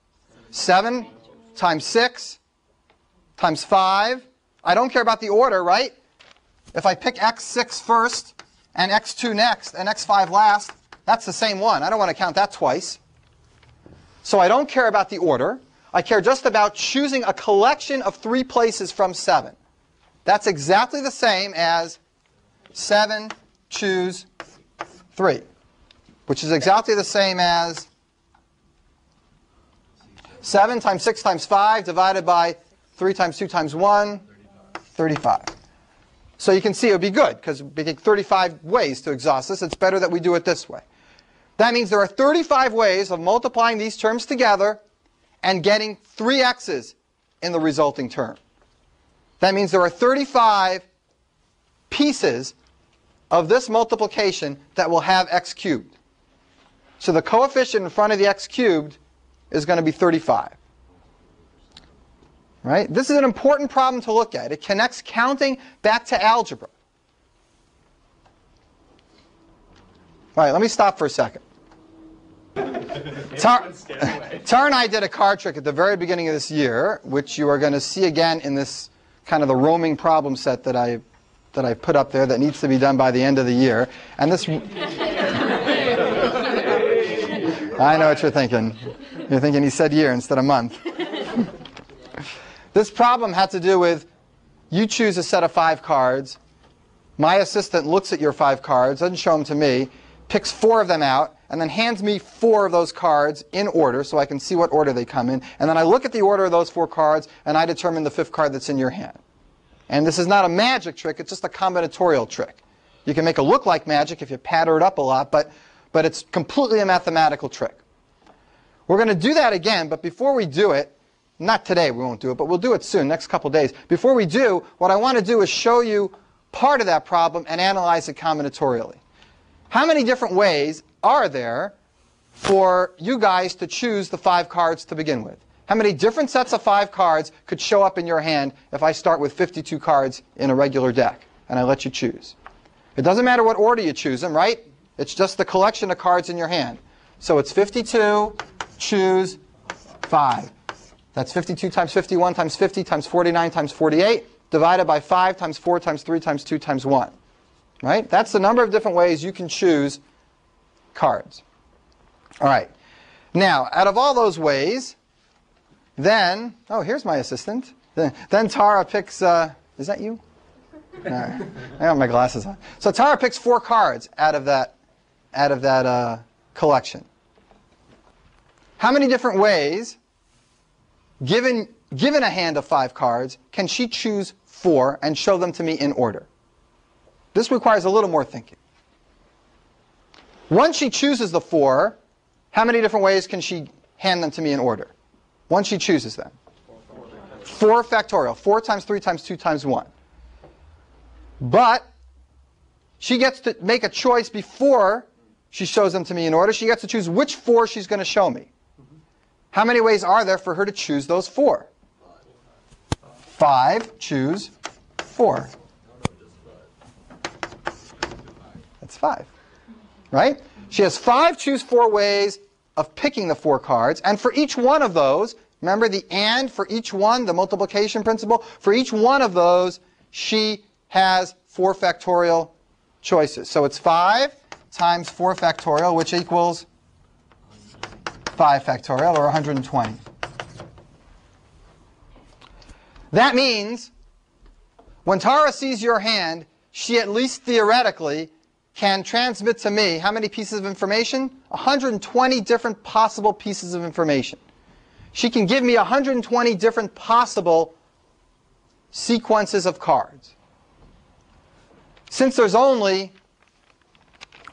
7 times 6 times 5. I don't care about the order, right? If I pick x6 first and x2 next and x5 last, that's the same one. I don't want to count that twice. So I don't care about the order. I care just about choosing a collection of three places from 7. That's exactly the same as 7 choose 3, which is exactly the same as 7 times 6 times 5 divided by 3 times 2 times 1, 35. So you can see it would be good because we take 35 ways to exhaust this. It's better that we do it this way. That means there are 35 ways of multiplying these terms together and getting 3 x's in the resulting term. That means there are 35 pieces of this multiplication that will have x cubed. So the coefficient in front of the x cubed is going to be 35. Right? This is an important problem to look at. It connects counting back to algebra. All right, let me stop for a second. Tar, Tar and I did a card trick at the very beginning of this year, which you are going to see again in this kind of the roaming problem set that I that I put up there that needs to be done by the end of the year. And this I know what you're thinking. You're thinking he said year instead of month. this problem had to do with you choose a set of five cards. My assistant looks at your five cards, doesn't show them to me, picks four of them out, and then hands me four of those cards in order so I can see what order they come in. And then I look at the order of those four cards and I determine the fifth card that's in your hand. And this is not a magic trick, it's just a combinatorial trick. You can make it look like magic if you patter it up a lot, but, but it's completely a mathematical trick. We're going to do that again, but before we do it, not today, we won't do it, but we'll do it soon, next couple days. Before we do, what I want to do is show you part of that problem and analyze it combinatorially. How many different ways are there for you guys to choose the five cards to begin with? How many different sets of five cards could show up in your hand if I start with 52 cards in a regular deck and I let you choose? It doesn't matter what order you choose them, right? It's just the collection of cards in your hand. So it's 52, choose 5. That's 52 times 51 times 50 times 49 times 48 divided by 5 times 4 times 3 times 2 times 1. Right? That's the number of different ways you can choose cards. All right. Now, out of all those ways, then, oh, here's my assistant. Then, then Tara picks, uh, is that you? I got my glasses on. So Tara picks four cards out of that, out of that uh, collection. How many different ways, given, given a hand of five cards, can she choose four and show them to me in order? This requires a little more thinking. Once she chooses the four, how many different ways can she hand them to me in order? Once she chooses them. 4 factorial. 4 times 3 times 2 times 1. But she gets to make a choice before she shows them to me in order. She gets to choose which four she's going to show me. How many ways are there for her to choose those four? Five. Choose four. That's five. Right? She has five choose four ways of picking the four cards. And for each one of those, remember the and for each one, the multiplication principle? For each one of those, she has 4 factorial choices. So it's 5 times 4 factorial, which equals 5 factorial, or 120. That means when Tara sees your hand, she at least theoretically can transmit to me how many pieces of information? 120 different possible pieces of information. She can give me 120 different possible sequences of cards. Since there's only,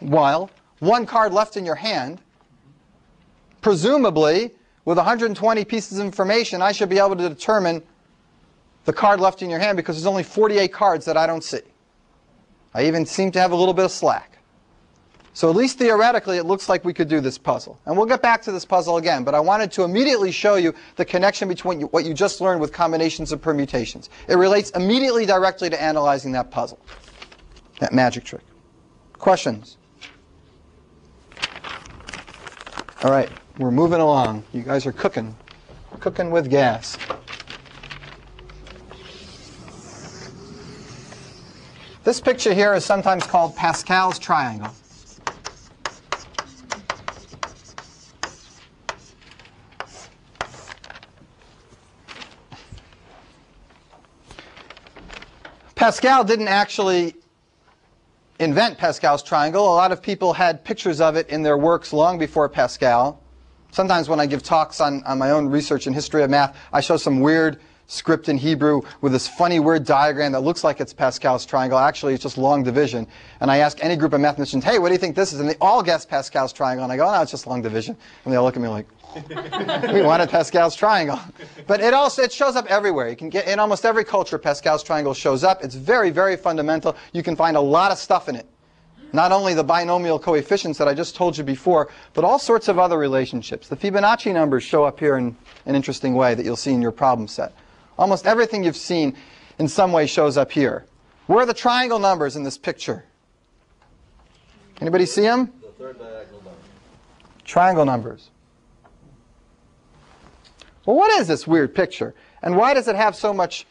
well, one card left in your hand, presumably, with 120 pieces of information, I should be able to determine the card left in your hand because there's only 48 cards that I don't see. I even seem to have a little bit of slack. So at least theoretically, it looks like we could do this puzzle. And we'll get back to this puzzle again, but I wanted to immediately show you the connection between what you just learned with combinations of permutations. It relates immediately directly to analyzing that puzzle that magic trick. Questions? All right, we're moving along. You guys are cooking, cooking with gas. This picture here is sometimes called Pascal's triangle. Pascal didn't actually invent Pascal's triangle. A lot of people had pictures of it in their works long before Pascal. Sometimes when I give talks on, on my own research in history of math, I show some weird script in Hebrew with this funny weird diagram that looks like it's Pascal's triangle. Actually, it's just long division. And I ask any group of mathematicians, hey, what do you think this is? And they all guess Pascal's triangle. And I go, oh, no, it's just long division. And they all look at me like, we wanted Pascal's triangle. But it also it shows up everywhere. You can get in almost every culture Pascal's triangle shows up. It's very, very fundamental. You can find a lot of stuff in it. Not only the binomial coefficients that I just told you before, but all sorts of other relationships. The Fibonacci numbers show up here in an interesting way that you'll see in your problem set. Almost everything you've seen in some way shows up here. Where are the triangle numbers in this picture? Anybody see them? The third diagonal number. Triangle numbers. Well, what is this weird picture? And why does it have so much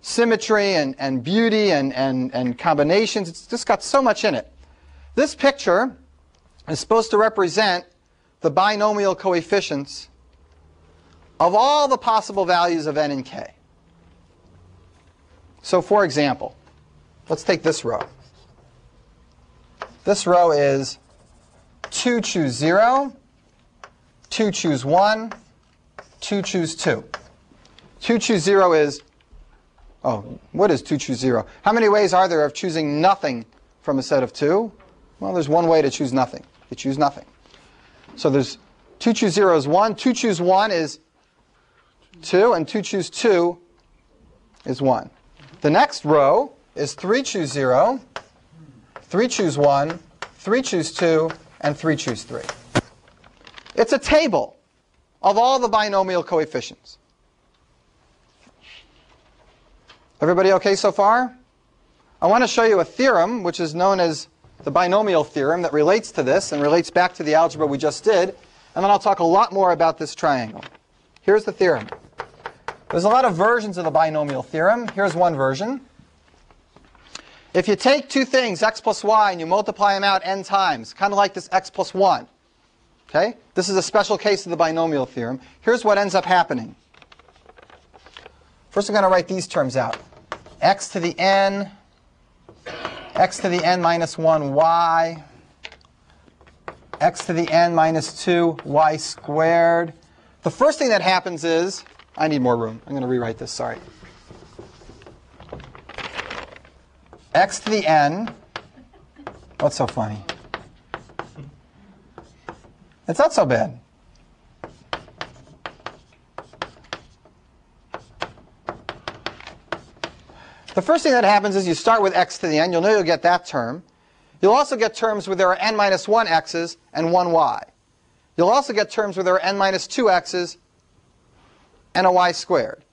symmetry and, and beauty and, and, and combinations? It's just got so much in it. This picture is supposed to represent the binomial coefficients of all the possible values of n and k. So for example, let's take this row. This row is 2 choose 0, 2 choose 1, 2 choose 2. 2 choose 0 is, oh, what is 2 choose 0? How many ways are there of choosing nothing from a set of 2? Well, there's one way to choose nothing. You choose nothing. So there's 2 choose 0 is 1. 2 choose 1 is 2, and 2 choose 2 is 1. The next row is 3 choose 0, 3 choose 1, 3 choose 2, and 3 choose 3. It's a table of all the binomial coefficients. Everybody okay so far? I want to show you a theorem which is known as the binomial theorem that relates to this and relates back to the algebra we just did. And then I'll talk a lot more about this triangle. Here's the theorem. There's a lot of versions of the binomial theorem. Here's one version. If you take two things, x plus y, and you multiply them out n times, kind of like this x plus 1, okay? This is a special case of the binomial theorem. Here's what ends up happening. First, I'm going to write these terms out. x to the n, x to the n minus 1 y, x to the n minus 2 y squared. The first thing that happens is, I need more room. I'm going to rewrite this, sorry. x to the n. What's so funny? It's not so bad. The first thing that happens is you start with x to the n. You'll know you'll get that term. You'll also get terms where there are n minus 1 x's and 1 y. You'll also get terms where there are n minus 2 x's and a y squared.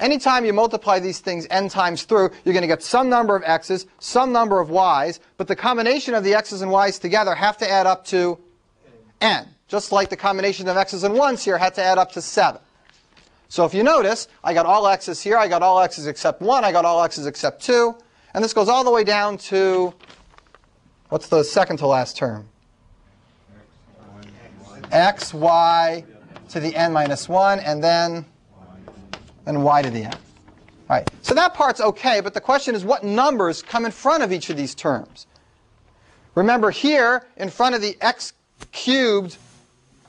Anytime you multiply these things n times through, you're going to get some number of x's, some number of y's, but the combination of the x's and y's together have to add up to n, just like the combination of x's and 1's here had to add up to 7. So if you notice, I got all x's here, I got all x's except 1, I got all x's except 2, and this goes all the way down to, what's the second to last term? x, y to the n minus 1, and then and y to the n. All right, so that part's okay, but the question is what numbers come in front of each of these terms? Remember here, in front of the x cubed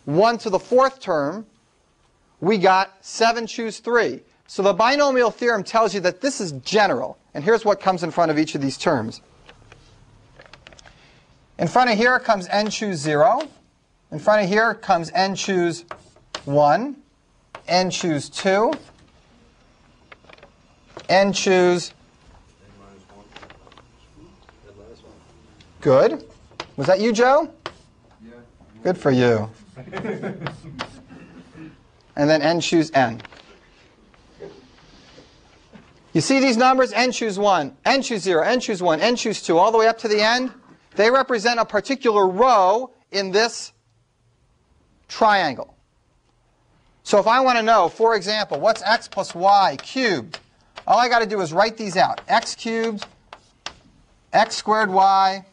1 to the fourth term, we got 7 choose 3. So the binomial theorem tells you that this is general. And here's what comes in front of each of these terms. In front of here comes n choose 0. In front of here comes n choose 1, n choose 2, and choose good. Was that you, Joe? Yeah. Good for you. and then n choose n. You see these numbers? n choose 1, n choose 0, n choose 1, n choose 2, all the way up to the end? They represent a particular row in this triangle. So if I want to know, for example, what's x plus y cubed? All I got to do is write these out. x cubed, x squared y,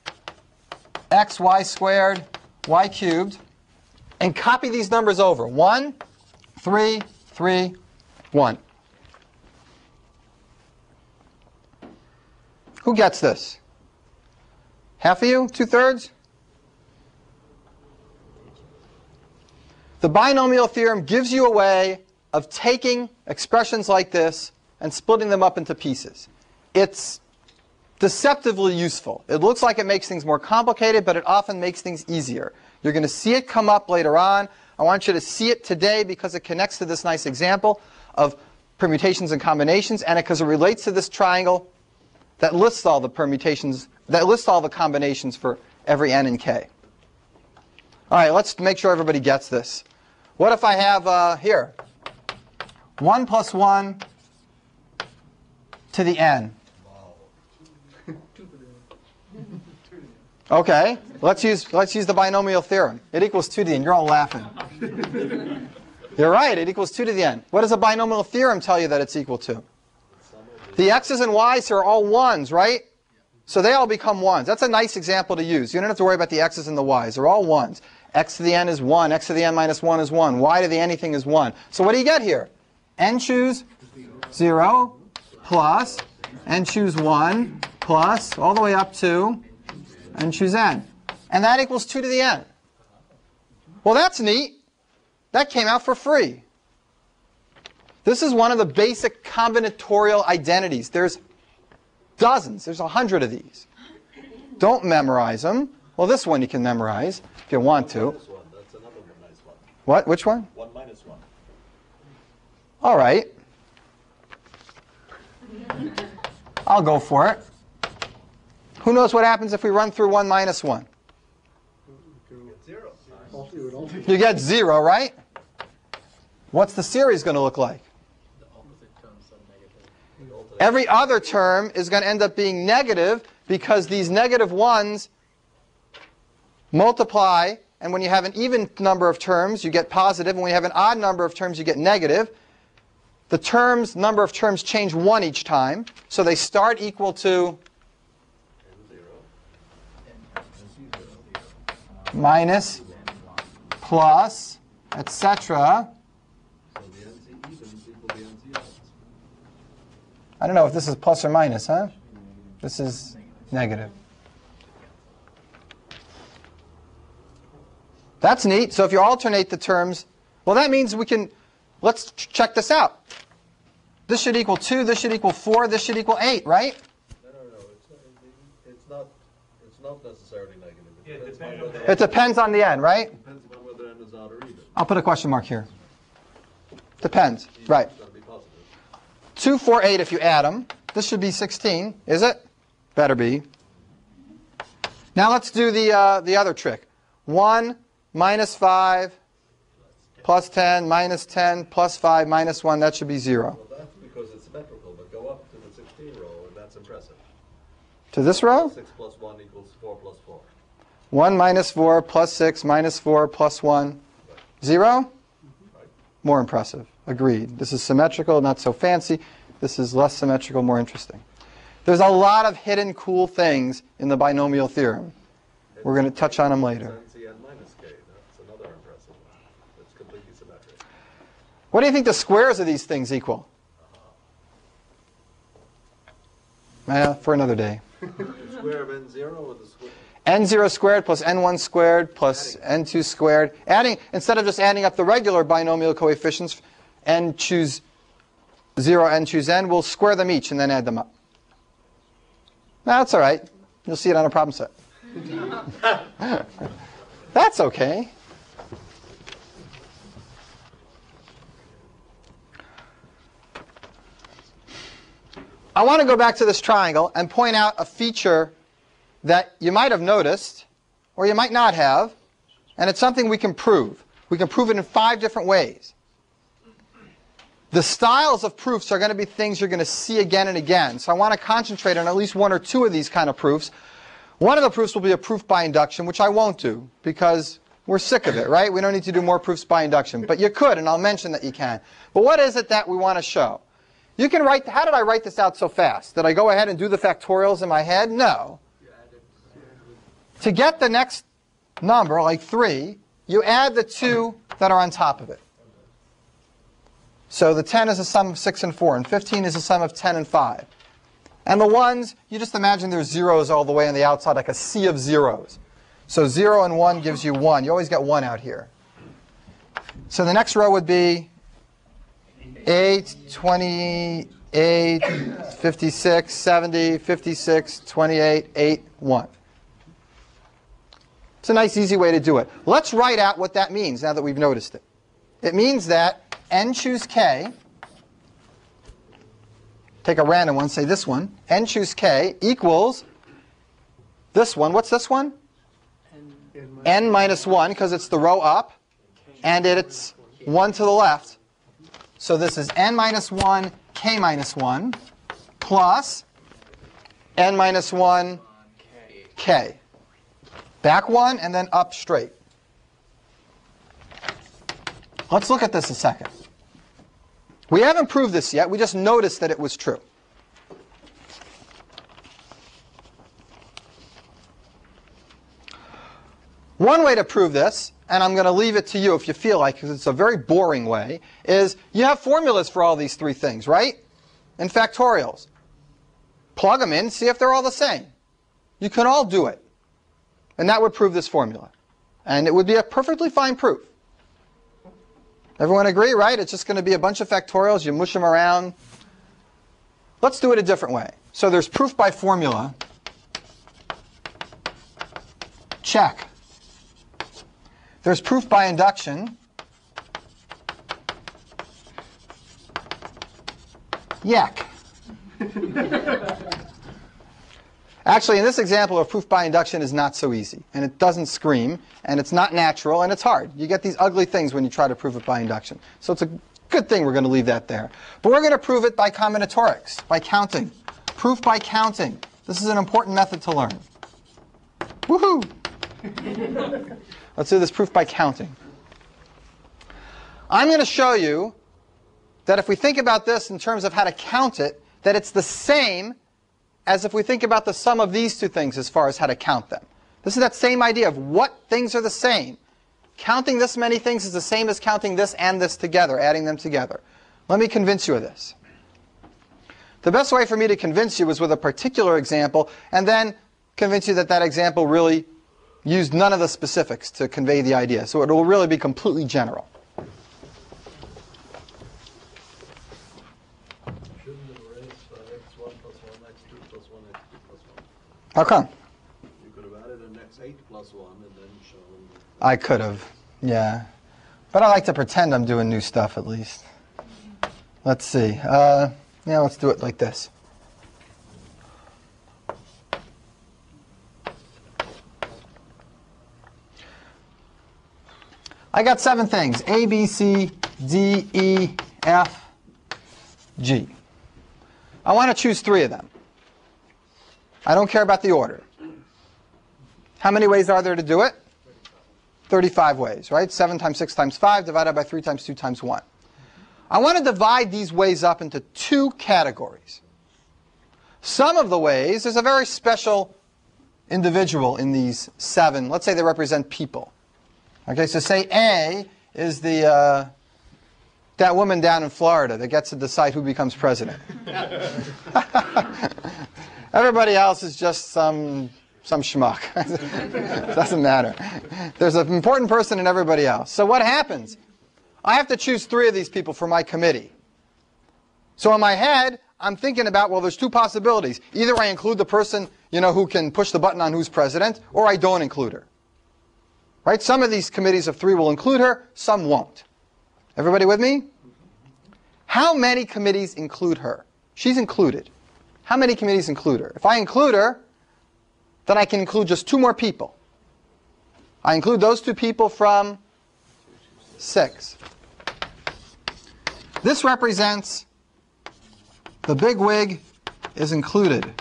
x y squared, y cubed, and copy these numbers over. 1, 3, 3, 1. Who gets this? Half of you? Two-thirds? The binomial theorem gives you a way of taking expressions like this and splitting them up into pieces. It's deceptively useful. It looks like it makes things more complicated, but it often makes things easier. You're going to see it come up later on. I want you to see it today because it connects to this nice example of permutations and combinations, and because it, relates to this triangle that lists all the permutations, that lists all the combinations for every n and k. All right, let's make sure everybody gets this. What if I have uh, here 1 plus 1 to the n. Okay, let's use, let's use the binomial theorem. It equals 2 to the n. You're all laughing. You're right, it equals 2 to the n. What does a binomial theorem tell you that it's equal to? The x's and y's are all 1s, right? So they all become 1s. That's a nice example to use. You don't have to worry about the x's and the y's. They're all 1s. x to the n is 1. x to the n minus 1 is 1. y to the anything is 1. So what do you get here? n choose 0 plus n choose 1 plus all the way up to and choose n. And that equals 2 to the n. Well, that's neat. That came out for free. This is one of the basic combinatorial identities. There's dozens. There's a hundred of these. Don't memorize them. Well, this one you can memorize if you want to. One, nice. What? Which one? One minus one. All right. I'll go for it. Who knows what happens if we run through 1 minus 1? You get 0, right? what's the series going to look like? Every other term is going to end up being negative because these negative negative ones multiply, and when you have an even number of terms, you get positive, and when you have an odd number of terms, you get negative. The terms, number of terms change one each time, so they start equal to minus, plus, etc. I don't know if this is plus or minus, huh? This is negative. That's neat. So if you alternate the terms, well, that means we can, let's check this out. This should equal 2, this should equal 4, this should equal 8, right? No, no, no, it's not, it's not, it's not necessarily negative. Yeah, It depends on on the- It depends on the end, right? depends upon whether n is odd or even. I'll put a question mark here. Depends, right. It's be 2, 4, 8 if you add them. This should be 16, is it? Better be. Now let's do the, uh, the other trick. 1 minus 5 plus 10 minus 10 plus 5 minus 1, that should be 0. Well, that's because it's symmetrical, but go up to the 16 row, and that's impressive. To this row? 6 plus 1 equals 4 plus 4. 1 minus 4 plus 6 minus 4 plus 1. 0? More impressive. Agreed. This is symmetrical, not so fancy. This is less symmetrical, more interesting. There's a lot of hidden cool things in the binomial theorem. We're going to touch on them later. It's NCN minus k, that's another impressive one. It's completely symmetric. What do you think the squares of these things equal? Yeah, for another day. Square of n0 or the square? n0 squared plus n1 squared plus n2 squared. Adding instead of just adding up the regular binomial coefficients, n choose 0, n choose n, we'll square them each and then add them up. That's all right. You'll see it on a problem set. That's okay. I want to go back to this triangle and point out a feature that you might have noticed or you might not have, and it's something we can prove. We can prove it in five different ways. The styles of proofs are going to be things you're going to see again and again. So I want to concentrate on at least one or two of these kind of proofs. One of the proofs will be a proof by induction, which I won't do because we're sick of it, right? We don't need to do more proofs by induction. But you could, and I'll mention that you can. But what is it that we want to show? You can write, how did I write this out so fast? Did I go ahead and do the factorials in my head? No. To get the next number, like 3, you add the two that are on top of it. So the 10 is a sum of 6 and 4, and 15 is a sum of 10 and 5. And the ones, you just imagine there's zeros all the way on the outside, like a sea of zeros. So 0 and 1 gives you 1. You always get 1 out here. So the next row would be 8, 28, 56, 70, 56, 28, 8, 1. It's a nice, easy way to do it. Let's write out what that means now that we've noticed it. It means that n choose k, take a random one, say this one, n choose k equals this one. What's this one? n minus 1, because it's the row up, and it's 1 to the left. So this is n minus 1, k minus 1, plus n minus 1, k. Back one and then up straight. Let's look at this a second. We haven't proved this yet. We just noticed that it was true. One way to prove this, and I'm going to leave it to you if you feel like, because it's a very boring way, is you have formulas for all these three things, right? And factorials. Plug them in, see if they're all the same. You can all do it. And that would prove this formula. And it would be a perfectly fine proof. Everyone agree, right? It's just going to be a bunch of factorials. You mush them around. Let's do it a different way. So there's proof by formula. Check. There's proof by induction. Yak. Actually, in this example of proof by induction is not so easy, and it doesn't scream, and it's not natural, and it's hard. You get these ugly things when you try to prove it by induction. So it's a good thing we're going to leave that there. But we're going to prove it by combinatorics, by counting. Proof by counting. This is an important method to learn. Woohoo! Let's do this proof by counting. I'm going to show you that if we think about this in terms of how to count it, that it's the same as if we think about the sum of these two things as far as how to count them. This is that same idea of what things are the same. Counting this many things is the same as counting this and this together, adding them together. Let me convince you of this. The best way for me to convince you is with a particular example, and then convince you that that example really used none of the specifics to convey the idea. So it will really be completely general. Shouldn't have raised x1 plus 1, x2 plus 1, x2 plus 1. How come? You could have added an x8 plus 1 and then shown. I could have, yeah. But I like to pretend I'm doing new stuff at least. Let's see. Uh, yeah, let's do it like this. I got seven things A, B, C, D, E, F, G. I want to choose three of them. I don't care about the order. How many ways are there to do it? 35 ways, right? 7 times 6 times 5 divided by 3 times 2 times 1. I want to divide these ways up into two categories. Some of the ways, there's a very special individual in these seven. Let's say they represent people. Okay, so say A is the uh, that woman down in Florida that gets to decide who becomes president. Everybody else is just some some schmuck. Doesn't matter. There's an important person in everybody else. So what happens? I have to choose three of these people for my committee. So in my head, I'm thinking about, well, there's two possibilities. Either I include the person, you know, who can push the button on who's president, or I don't include her. Right? Some of these committees of three will include her, some won't. Everybody with me? How many committees include her? She's included. How many committees include her? If I include her, then I can include just two more people. I include those two people from 6. This represents the big wig is included.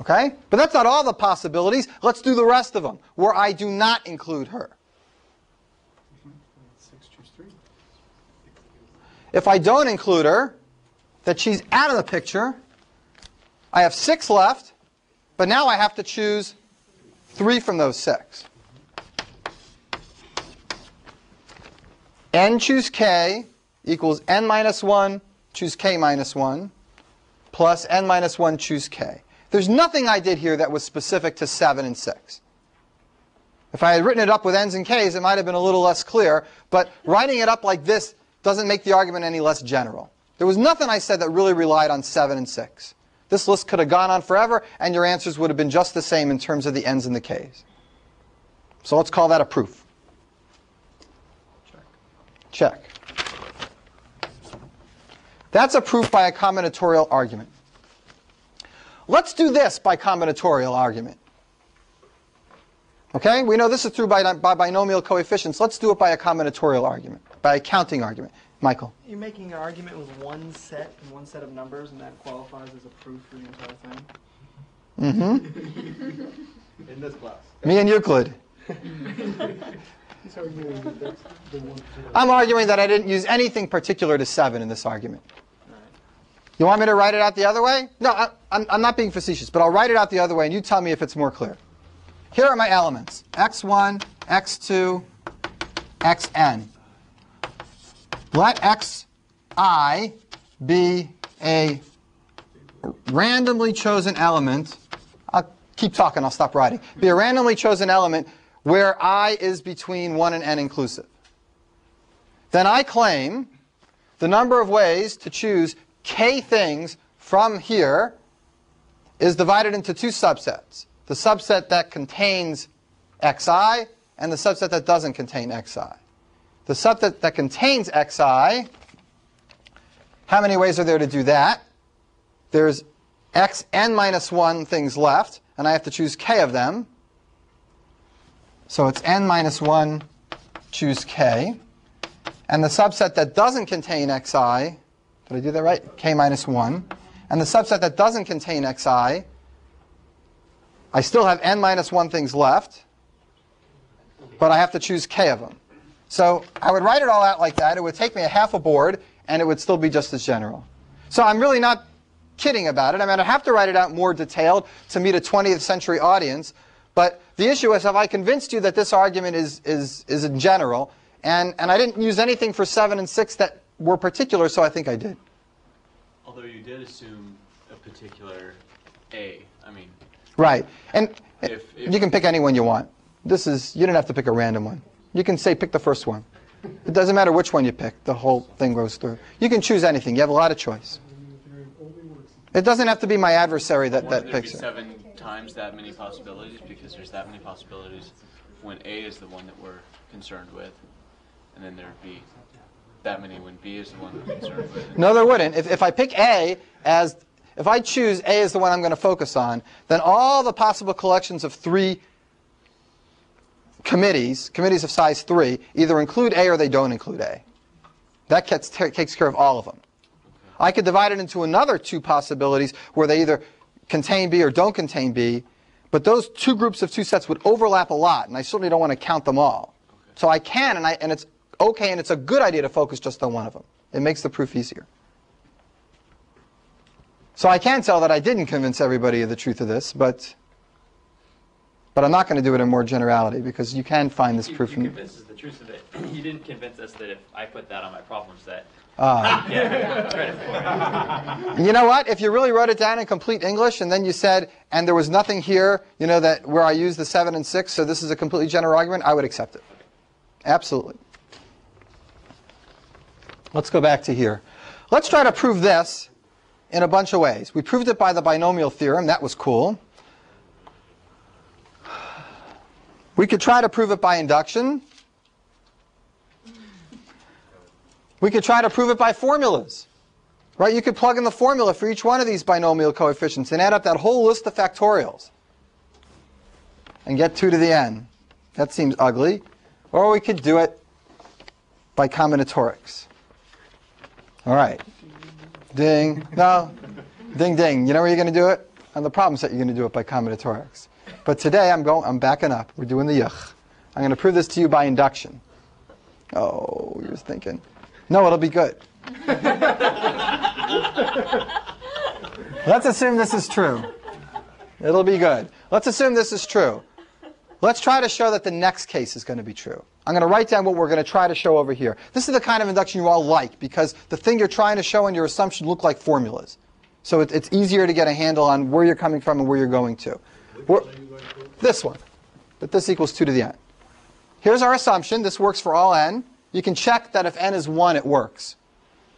Okay? But that's not all the possibilities. Let's do the rest of them where I do not include her. If I don't include her, that she's out of the picture, I have six left, but now I have to choose three from those six. n choose k equals n minus 1 choose k minus 1 plus n minus 1 choose k. There's nothing I did here that was specific to 7 and 6. If I had written it up with n's and k's, it might have been a little less clear, but writing it up like this doesn't make the argument any less general. There was nothing I said that really relied on 7 and 6. This list could have gone on forever, and your answers would have been just the same in terms of the n's and the k's. So let's call that a proof. Check. Check. That's a proof by a combinatorial argument. Let's do this by combinatorial argument. Okay, we know this is true by, by binomial coefficients. Let's do it by a combinatorial argument, by a counting argument. Michael. You're making an argument with one set and one set of numbers, and that qualifies as a proof for the entire thing. Mm-hmm. In this class. Me and Euclid. I'm arguing that I didn't use anything particular to 7 in this argument. You want me to write it out the other way? No, I, I'm, I'm not being facetious, but I'll write it out the other way, and you tell me if it's more clear. Here are my elements, x1, x2, xn. Let xi be a randomly chosen element. I'll keep talking, I'll stop writing. Be a randomly chosen element where i is between 1 and n inclusive. Then I claim the number of ways to choose k things from here is divided into two subsets. The subset that contains xi and the subset that doesn't contain xi. The subset that contains xi, how many ways are there to do that? there's x n minus 1 things left, and I have to choose k of them. So it's n minus 1, choose k. And the subset that doesn't contain xi, did I do that right? k minus 1. And the subset that doesn't contain xi, I still have n minus 1 things left, but I have to choose k of them. So I would write it all out like that. It would take me a half a board, and it would still be just as general. So I'm really not kidding about it. I mean, I have to write it out more detailed to meet a 20th century audience. But the issue is, have I convinced you that this argument is, is, is in general? And, and I didn't use anything for 7 and 6 that were particular, so I think I did. Although you did assume a particular A. I mean, Right. And If- if- you can pick any one you want. This is, you don't have to pick a random one. You can say pick the first one. It doesn't matter which one you pick. The whole thing goes through. You can choose anything. You have a lot of choice. It doesn't have to be my adversary that, that wouldn't there be picks it. seven times that many possibilities because there's that many possibilities when A is the one that we're concerned with, and then there'd be that many when B is the one we're concerned with. No, there wouldn't. If, if I pick A as, if I choose A as the one I'm going to focus on, then all the possible collections of three committees, committees of size three, either include A or they don't include A. That gets, takes care of all of them. I could divide it into another two possibilities where they either contain B or don't contain B, but those two groups of two sets would overlap a lot, and I certainly don't want to count them all. So I can, and, I, and it's okay, and it's a good idea to focus just on one of them. It makes the proof easier. So I can tell that I didn't convince everybody of the truth of this, but but I'm not going to do it in more generality because you can find this You, proof you in. convinced us the truth of it. You didn't convince us that if I put that on my problem set, Uh, yeah, credit for it. You know what? If you really wrote it down in complete English and then you said, and there was nothing here, you know, that where I used the seven and six, so this is a completely general argument, I would accept it. Absolutely. Let's go back to here. Let's try to prove this in a bunch of ways. We proved it by the binomial theorem. That was cool. We could try to prove it by induction. We could try to prove it by formulas. Right? You could plug in the formula for each one of these binomial coefficients and add up that whole list of factorials and get 2 to the n. That seems ugly. Or we could do it by combinatorics. All right. Ding. No. Ding, ding. You know where you're going to do it? On the problem set, you're going to do it by combinatorics. But today, I'm going. I'm backing up. We're doing the yuch. I'm going to prove this to you by induction. Oh, you're thinking. No, it'll be good. Let's assume this is true. It'll be good. Let's assume this is true. Let's try to show that the next case is going to be true. I'm going to write down what we're going to try to show over here. This is the kind of induction you all like because the thing you're trying to show and your assumption look like formulas. So it, it's easier to get a handle on where you're coming from and where you're going to. We're- this one, that this equals 2 to the n. Here's our assumption. This works for all n. You can check that if n is 1, it works.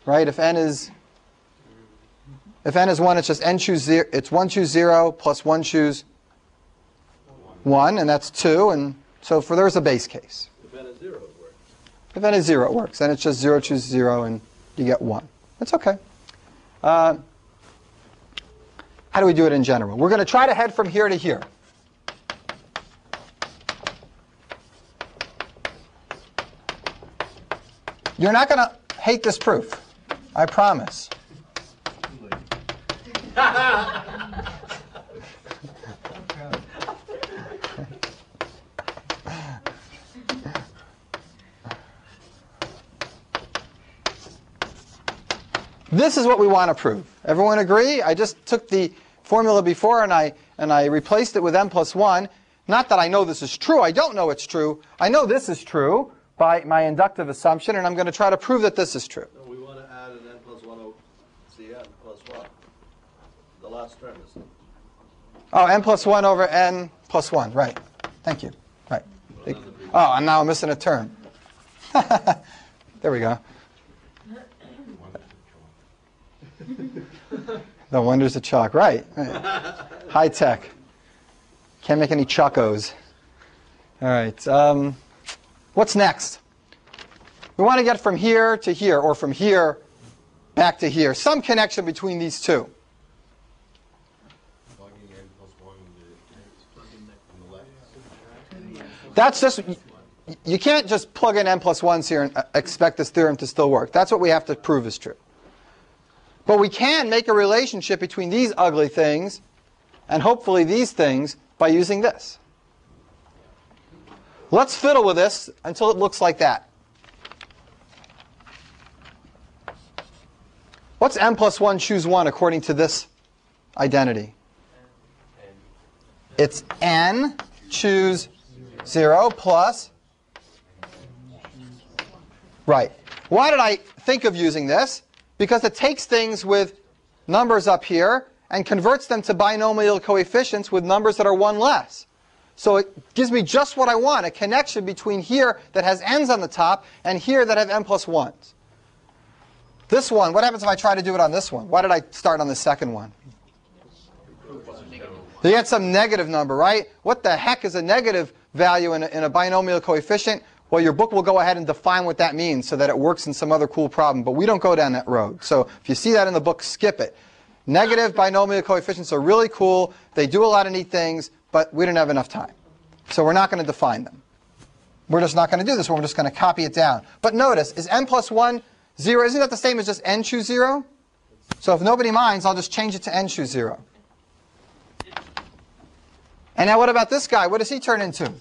Right? If n is if n is 1, it's just n choose 0. It's 1 choose 0 plus 1 choose 1, and that's 2. And so for there's a base case. If n is zero, it works. If n is 0, it works. Then it's just 0 choose 0, and you get 1. That's okay. Uh, how do we do it in general? We're going to try to head from here to here. You're not going to hate this proof. I promise. This is what we want to prove. Everyone agree? I just took the formula before and I, and I replaced it with m plus 1. Not that I know this is true. I don't know it's true. I know this is true by my inductive assumption, and I'm going to try to prove that this is true. No, we want to add an n plus one o cn plus one. The last term is, Oh, n plus 1 over n plus 1. Right. Thank you. Right. Oh, and now I'm now missing a term. there we go. the wonders of chalk, right? right. High tech. Can't make any chocos. All right. Um, what's next? We want to get from here to here, or from here back to here. Some connection between these two. That's just, you can't just plug in n plus 1s here and uh, expect this theorem to still work. That's what we have to prove is true. But we can make a relationship between these ugly things and hopefully these things by using this. Let's fiddle with this until it looks like that. What's n plus 1 choose 1 according to this identity? It's n choose 0 plus. Right. Why did I think of using this? Because it takes things with numbers up here and converts them to binomial coefficients with numbers that are 1 less. So it gives me just what I want, a connection between here that has n's on the top and here that have n plus 1s. This one, what happens if I try to do it on this one? Why did I start on the second one? You get some negative number, right? What the heck is a negative value in a, in a binomial coefficient? Well, your book will go ahead and define what that means so that it works in some other cool problem, but we don't go down that road. So if you see that in the book, skip it. Negative binomial coefficients are really cool. They do a lot of neat things, but we don't have enough time. So we're not going to define them. We're just not going to do this. We're just going to copy it down. But notice, is n plus 1 0? Isn't that the same as just n choose 0? So if nobody minds, I'll just change it to n choose 0. And now what about this guy? What does he turn into?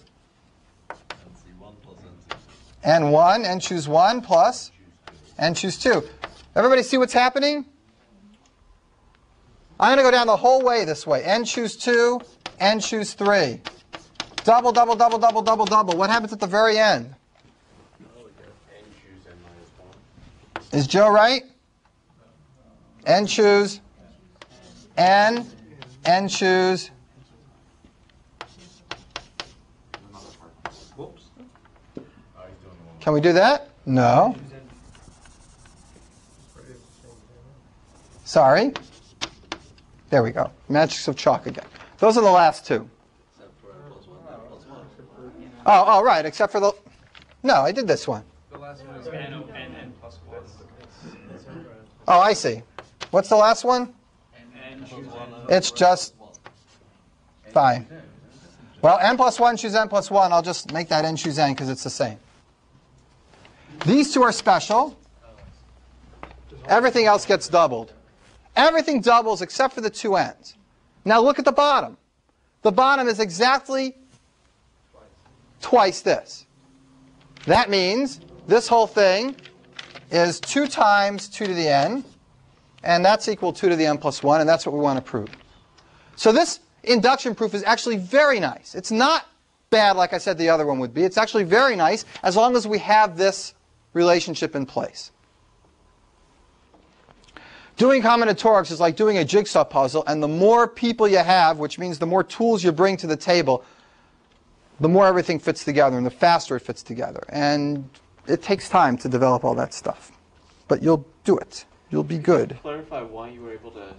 NC1 plus NC2. n1, n choose 1 plus n choose 2. Everybody see what's happening? I'm going to go down the whole way this way. n choose 2, n choose 3. Double, double, double, double, double, double. What happens at the very end? Is Joe right? n choose n, n choose. Can we do that? No. Sorry. There we go. Magics of chalk again. Those are the last two. N plus 1, n plus 1. Oh, oh, right. Except for the. No, I did this one. Oh, I see. What's the last one? It's just fine. Well, n plus 1 choose n plus 1. I'll just make that n choose n because it's the same. These two are special. Everything else gets doubled. Everything doubles except for the two ends. Now look at the bottom. The bottom is exactly twice this. That means this whole thing is 2 times 2 to the n, and that's equal 2 to the n plus 1, and that's what we want to prove. So this induction proof is actually very nice. It's not bad like I said the other one would be. It's actually very nice as long as we have this relationship in place. Doing combinatorics is like doing a jigsaw puzzle, and the more people you have, which means the more tools you bring to the table, the more everything fits together and the faster it fits together. And it takes time to develop all that stuff. But you'll do it. You'll be good. Clarify why you were able to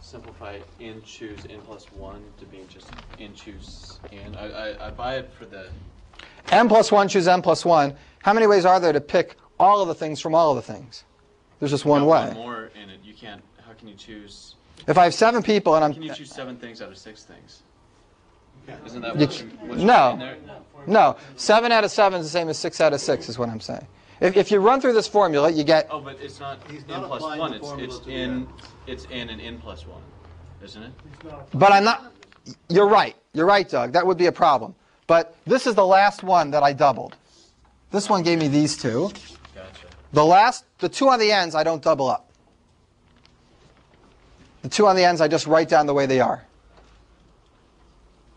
simplify n choose n plus 1 to being just n choose n. I, I, I buy it for the. N plus 1 choose n plus 1. How many ways are there to pick all of the things from all of the things? There's just one way. One more in it. You can't. How can you choose? If I have seven people and I'm. Can you choose seven things out of six things? Isn't that what you, what's no. there? no, seven out of seven is the same as six out of six is what I'm saying. If, if you run through this formula, you get Oh, but it's not He's n not plus applying one. It's formula it's to the n. It's n and n plus one, isn't it? But I'm not. You're right. You're right, Doug. That would be a problem. But this is the last one that I doubled. This one gave me these two. Gotcha. The last, the two on the ends, I don't double up. The two on the ends, I just write down the way they are.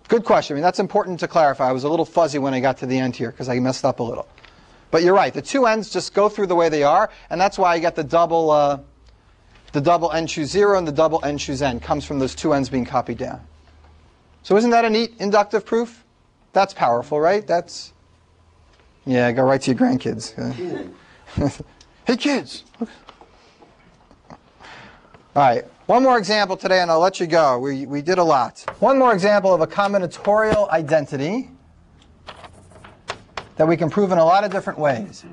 Good question. I mean, that's important to clarify. I was a little fuzzy when I got to the end here because I messed up a little. But you're right. The two ends just go through the way they are, and that's why I get the double, uh, the double n choose zero and the double n choose n comes from those two ends being copied down. So isn't that a neat inductive proof? That's powerful, right? That's yeah. Go right to your grandkids. hey kids. All right. One more example today, and I'll let you go. We, we did a lot. One more example of a combinatorial identity that we can prove in a lot of different ways.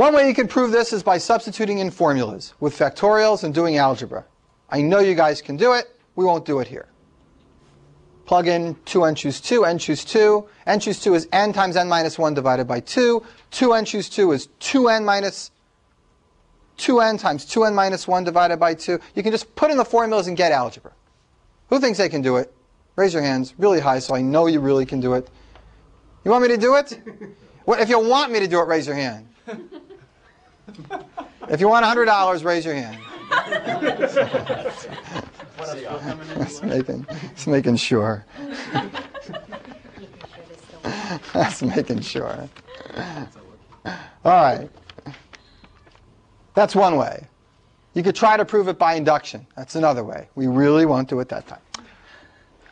One way you can prove this is by substituting in formulas with factorials and doing algebra. I know you guys can do it. We won't do it here. Plug in 2n choose 2, n choose 2. n choose 2 is n times n minus 1 divided by 2. 2n choose 2 is 2n minus 2n times 2n minus 1 divided by 2. You can just put in the formulas and get algebra. Who thinks they can do it? Raise your hands really high so I know you really can do it. You want me to do it? Well, if you want me to do it, raise your hand. If you want $100, raise your hand. Just making, making sure. That's making sure. All right. That's one way. You could try to prove it by induction. That's another way. We really won't do it that time.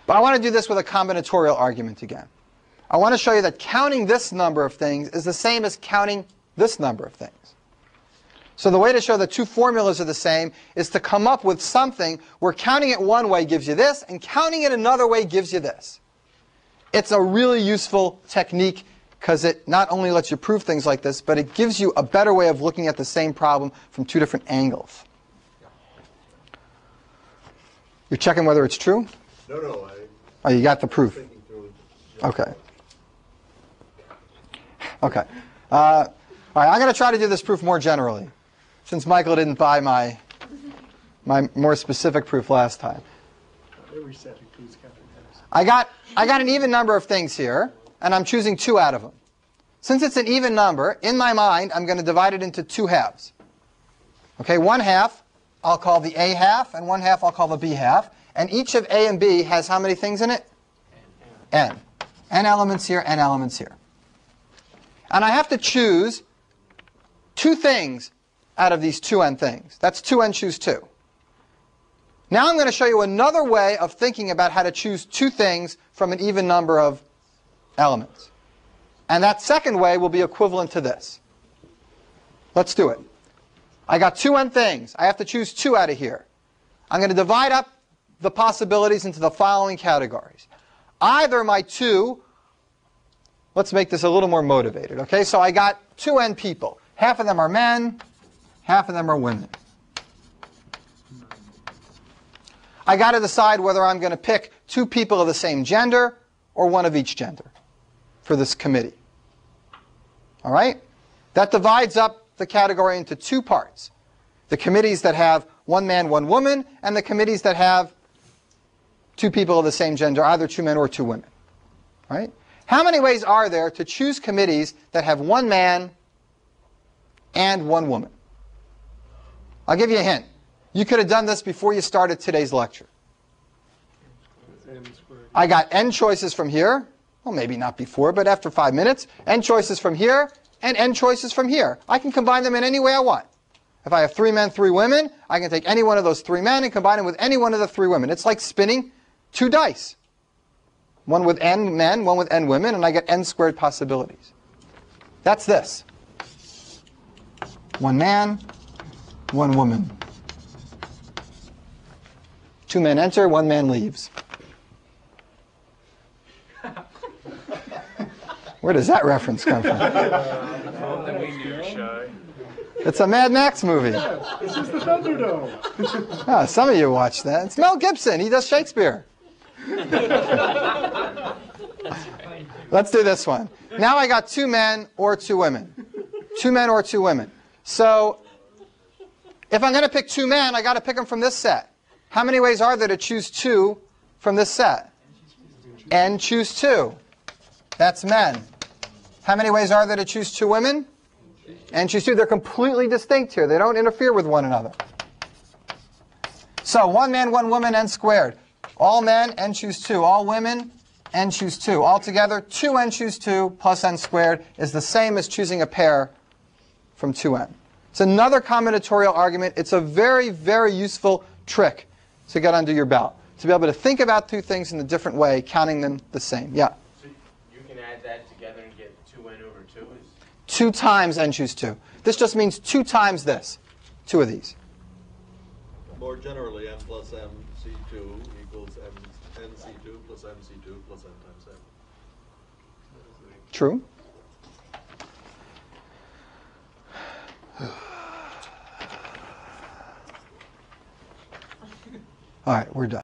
But I want to do this with a combinatorial argument again. I want to show you that counting this number of things is the same as counting this number of things. So the way to show that two formulas are the same is to come up with something where counting it one way gives you this and counting it another way gives you this. It's a really useful technique because it not only lets you prove things like this, but it gives you a better way of looking at the same problem from two different angles. You're checking whether it's true? No, no, I Oh, you got the proof. Okay. Okay. Uh, all right, I'm going to try to do this proof more generally, since Michael didn't buy my, my more specific proof last time. I got, I got an even number of things here, and I'm choosing two out of them. Since it's an even number, in my mind, I'm going to divide it into two halves. Okay, one half I'll call the A half, and one half I'll call the B half. And each of A and B has how many things in it? N. N elements here, N elements here. And I have to choose two things out of these two N things. That's 2N choose 2. Now I'm going to show you another way of thinking about how to choose two things from an even number of elements. And that second way will be equivalent to this. Let's do it. I got two N things. I have to choose two out of here. I'm going to divide up the possibilities into the following categories. Either my two, let's make this a little more motivated. Okay, so I got two N people. Half of them are men, half of them are women. I got to decide whether I'm going to pick two people of the same gender or one of each gender for this committee. All right? That divides up the category into two parts. The committees that have one man, one woman, and the committees that have two people of the same gender, either two men or two women. Right? How many ways are there to choose committees that have one man and one woman? I'll give you a hint. You could have done this before you started today's lecture. I got n choices from here. Well, maybe not before, but after five minutes. n choices from here and n choices from here. I can combine them in any way I want. If I have three men, three women, I can take any one of those three men and combine them with any one of the three women. It's like spinning two dice. One with n men, one with n women, and I get n squared possibilities. That's this. One man, one woman. Two men enter, one man leaves. Where does that reference come from? It's a Mad Max movie. This is the Thunderdome. Ah, some of you watch that. It's Mel Gibson. He does Shakespeare. Let's do this one. Now I got two men or two women. Two men or two women. So if I'm going to pick two men, I got to pick them from this set. How many ways are there to choose two from this set? And choose two. That's men. How many ways are there to choose two women? And choose two. They're completely distinct here. They don't interfere with one another. So one man, one woman, n squared. All men, n choose 2. All women, n choose 2. Altogether, 2n choose 2 plus n squared is the same as choosing a pair from 2n. It's another combinatorial argument. It's a very, very useful trick to get under your belt. To be able to think about two things in a different way, counting them the same. Yeah. So you can add that together and get 2n over 2 is 2 times n choose 2. This just means 2 times this. Two of these. More generally, n plus m c2 equals m n c2 plus m c2 plus n times m. True. All right, we're done.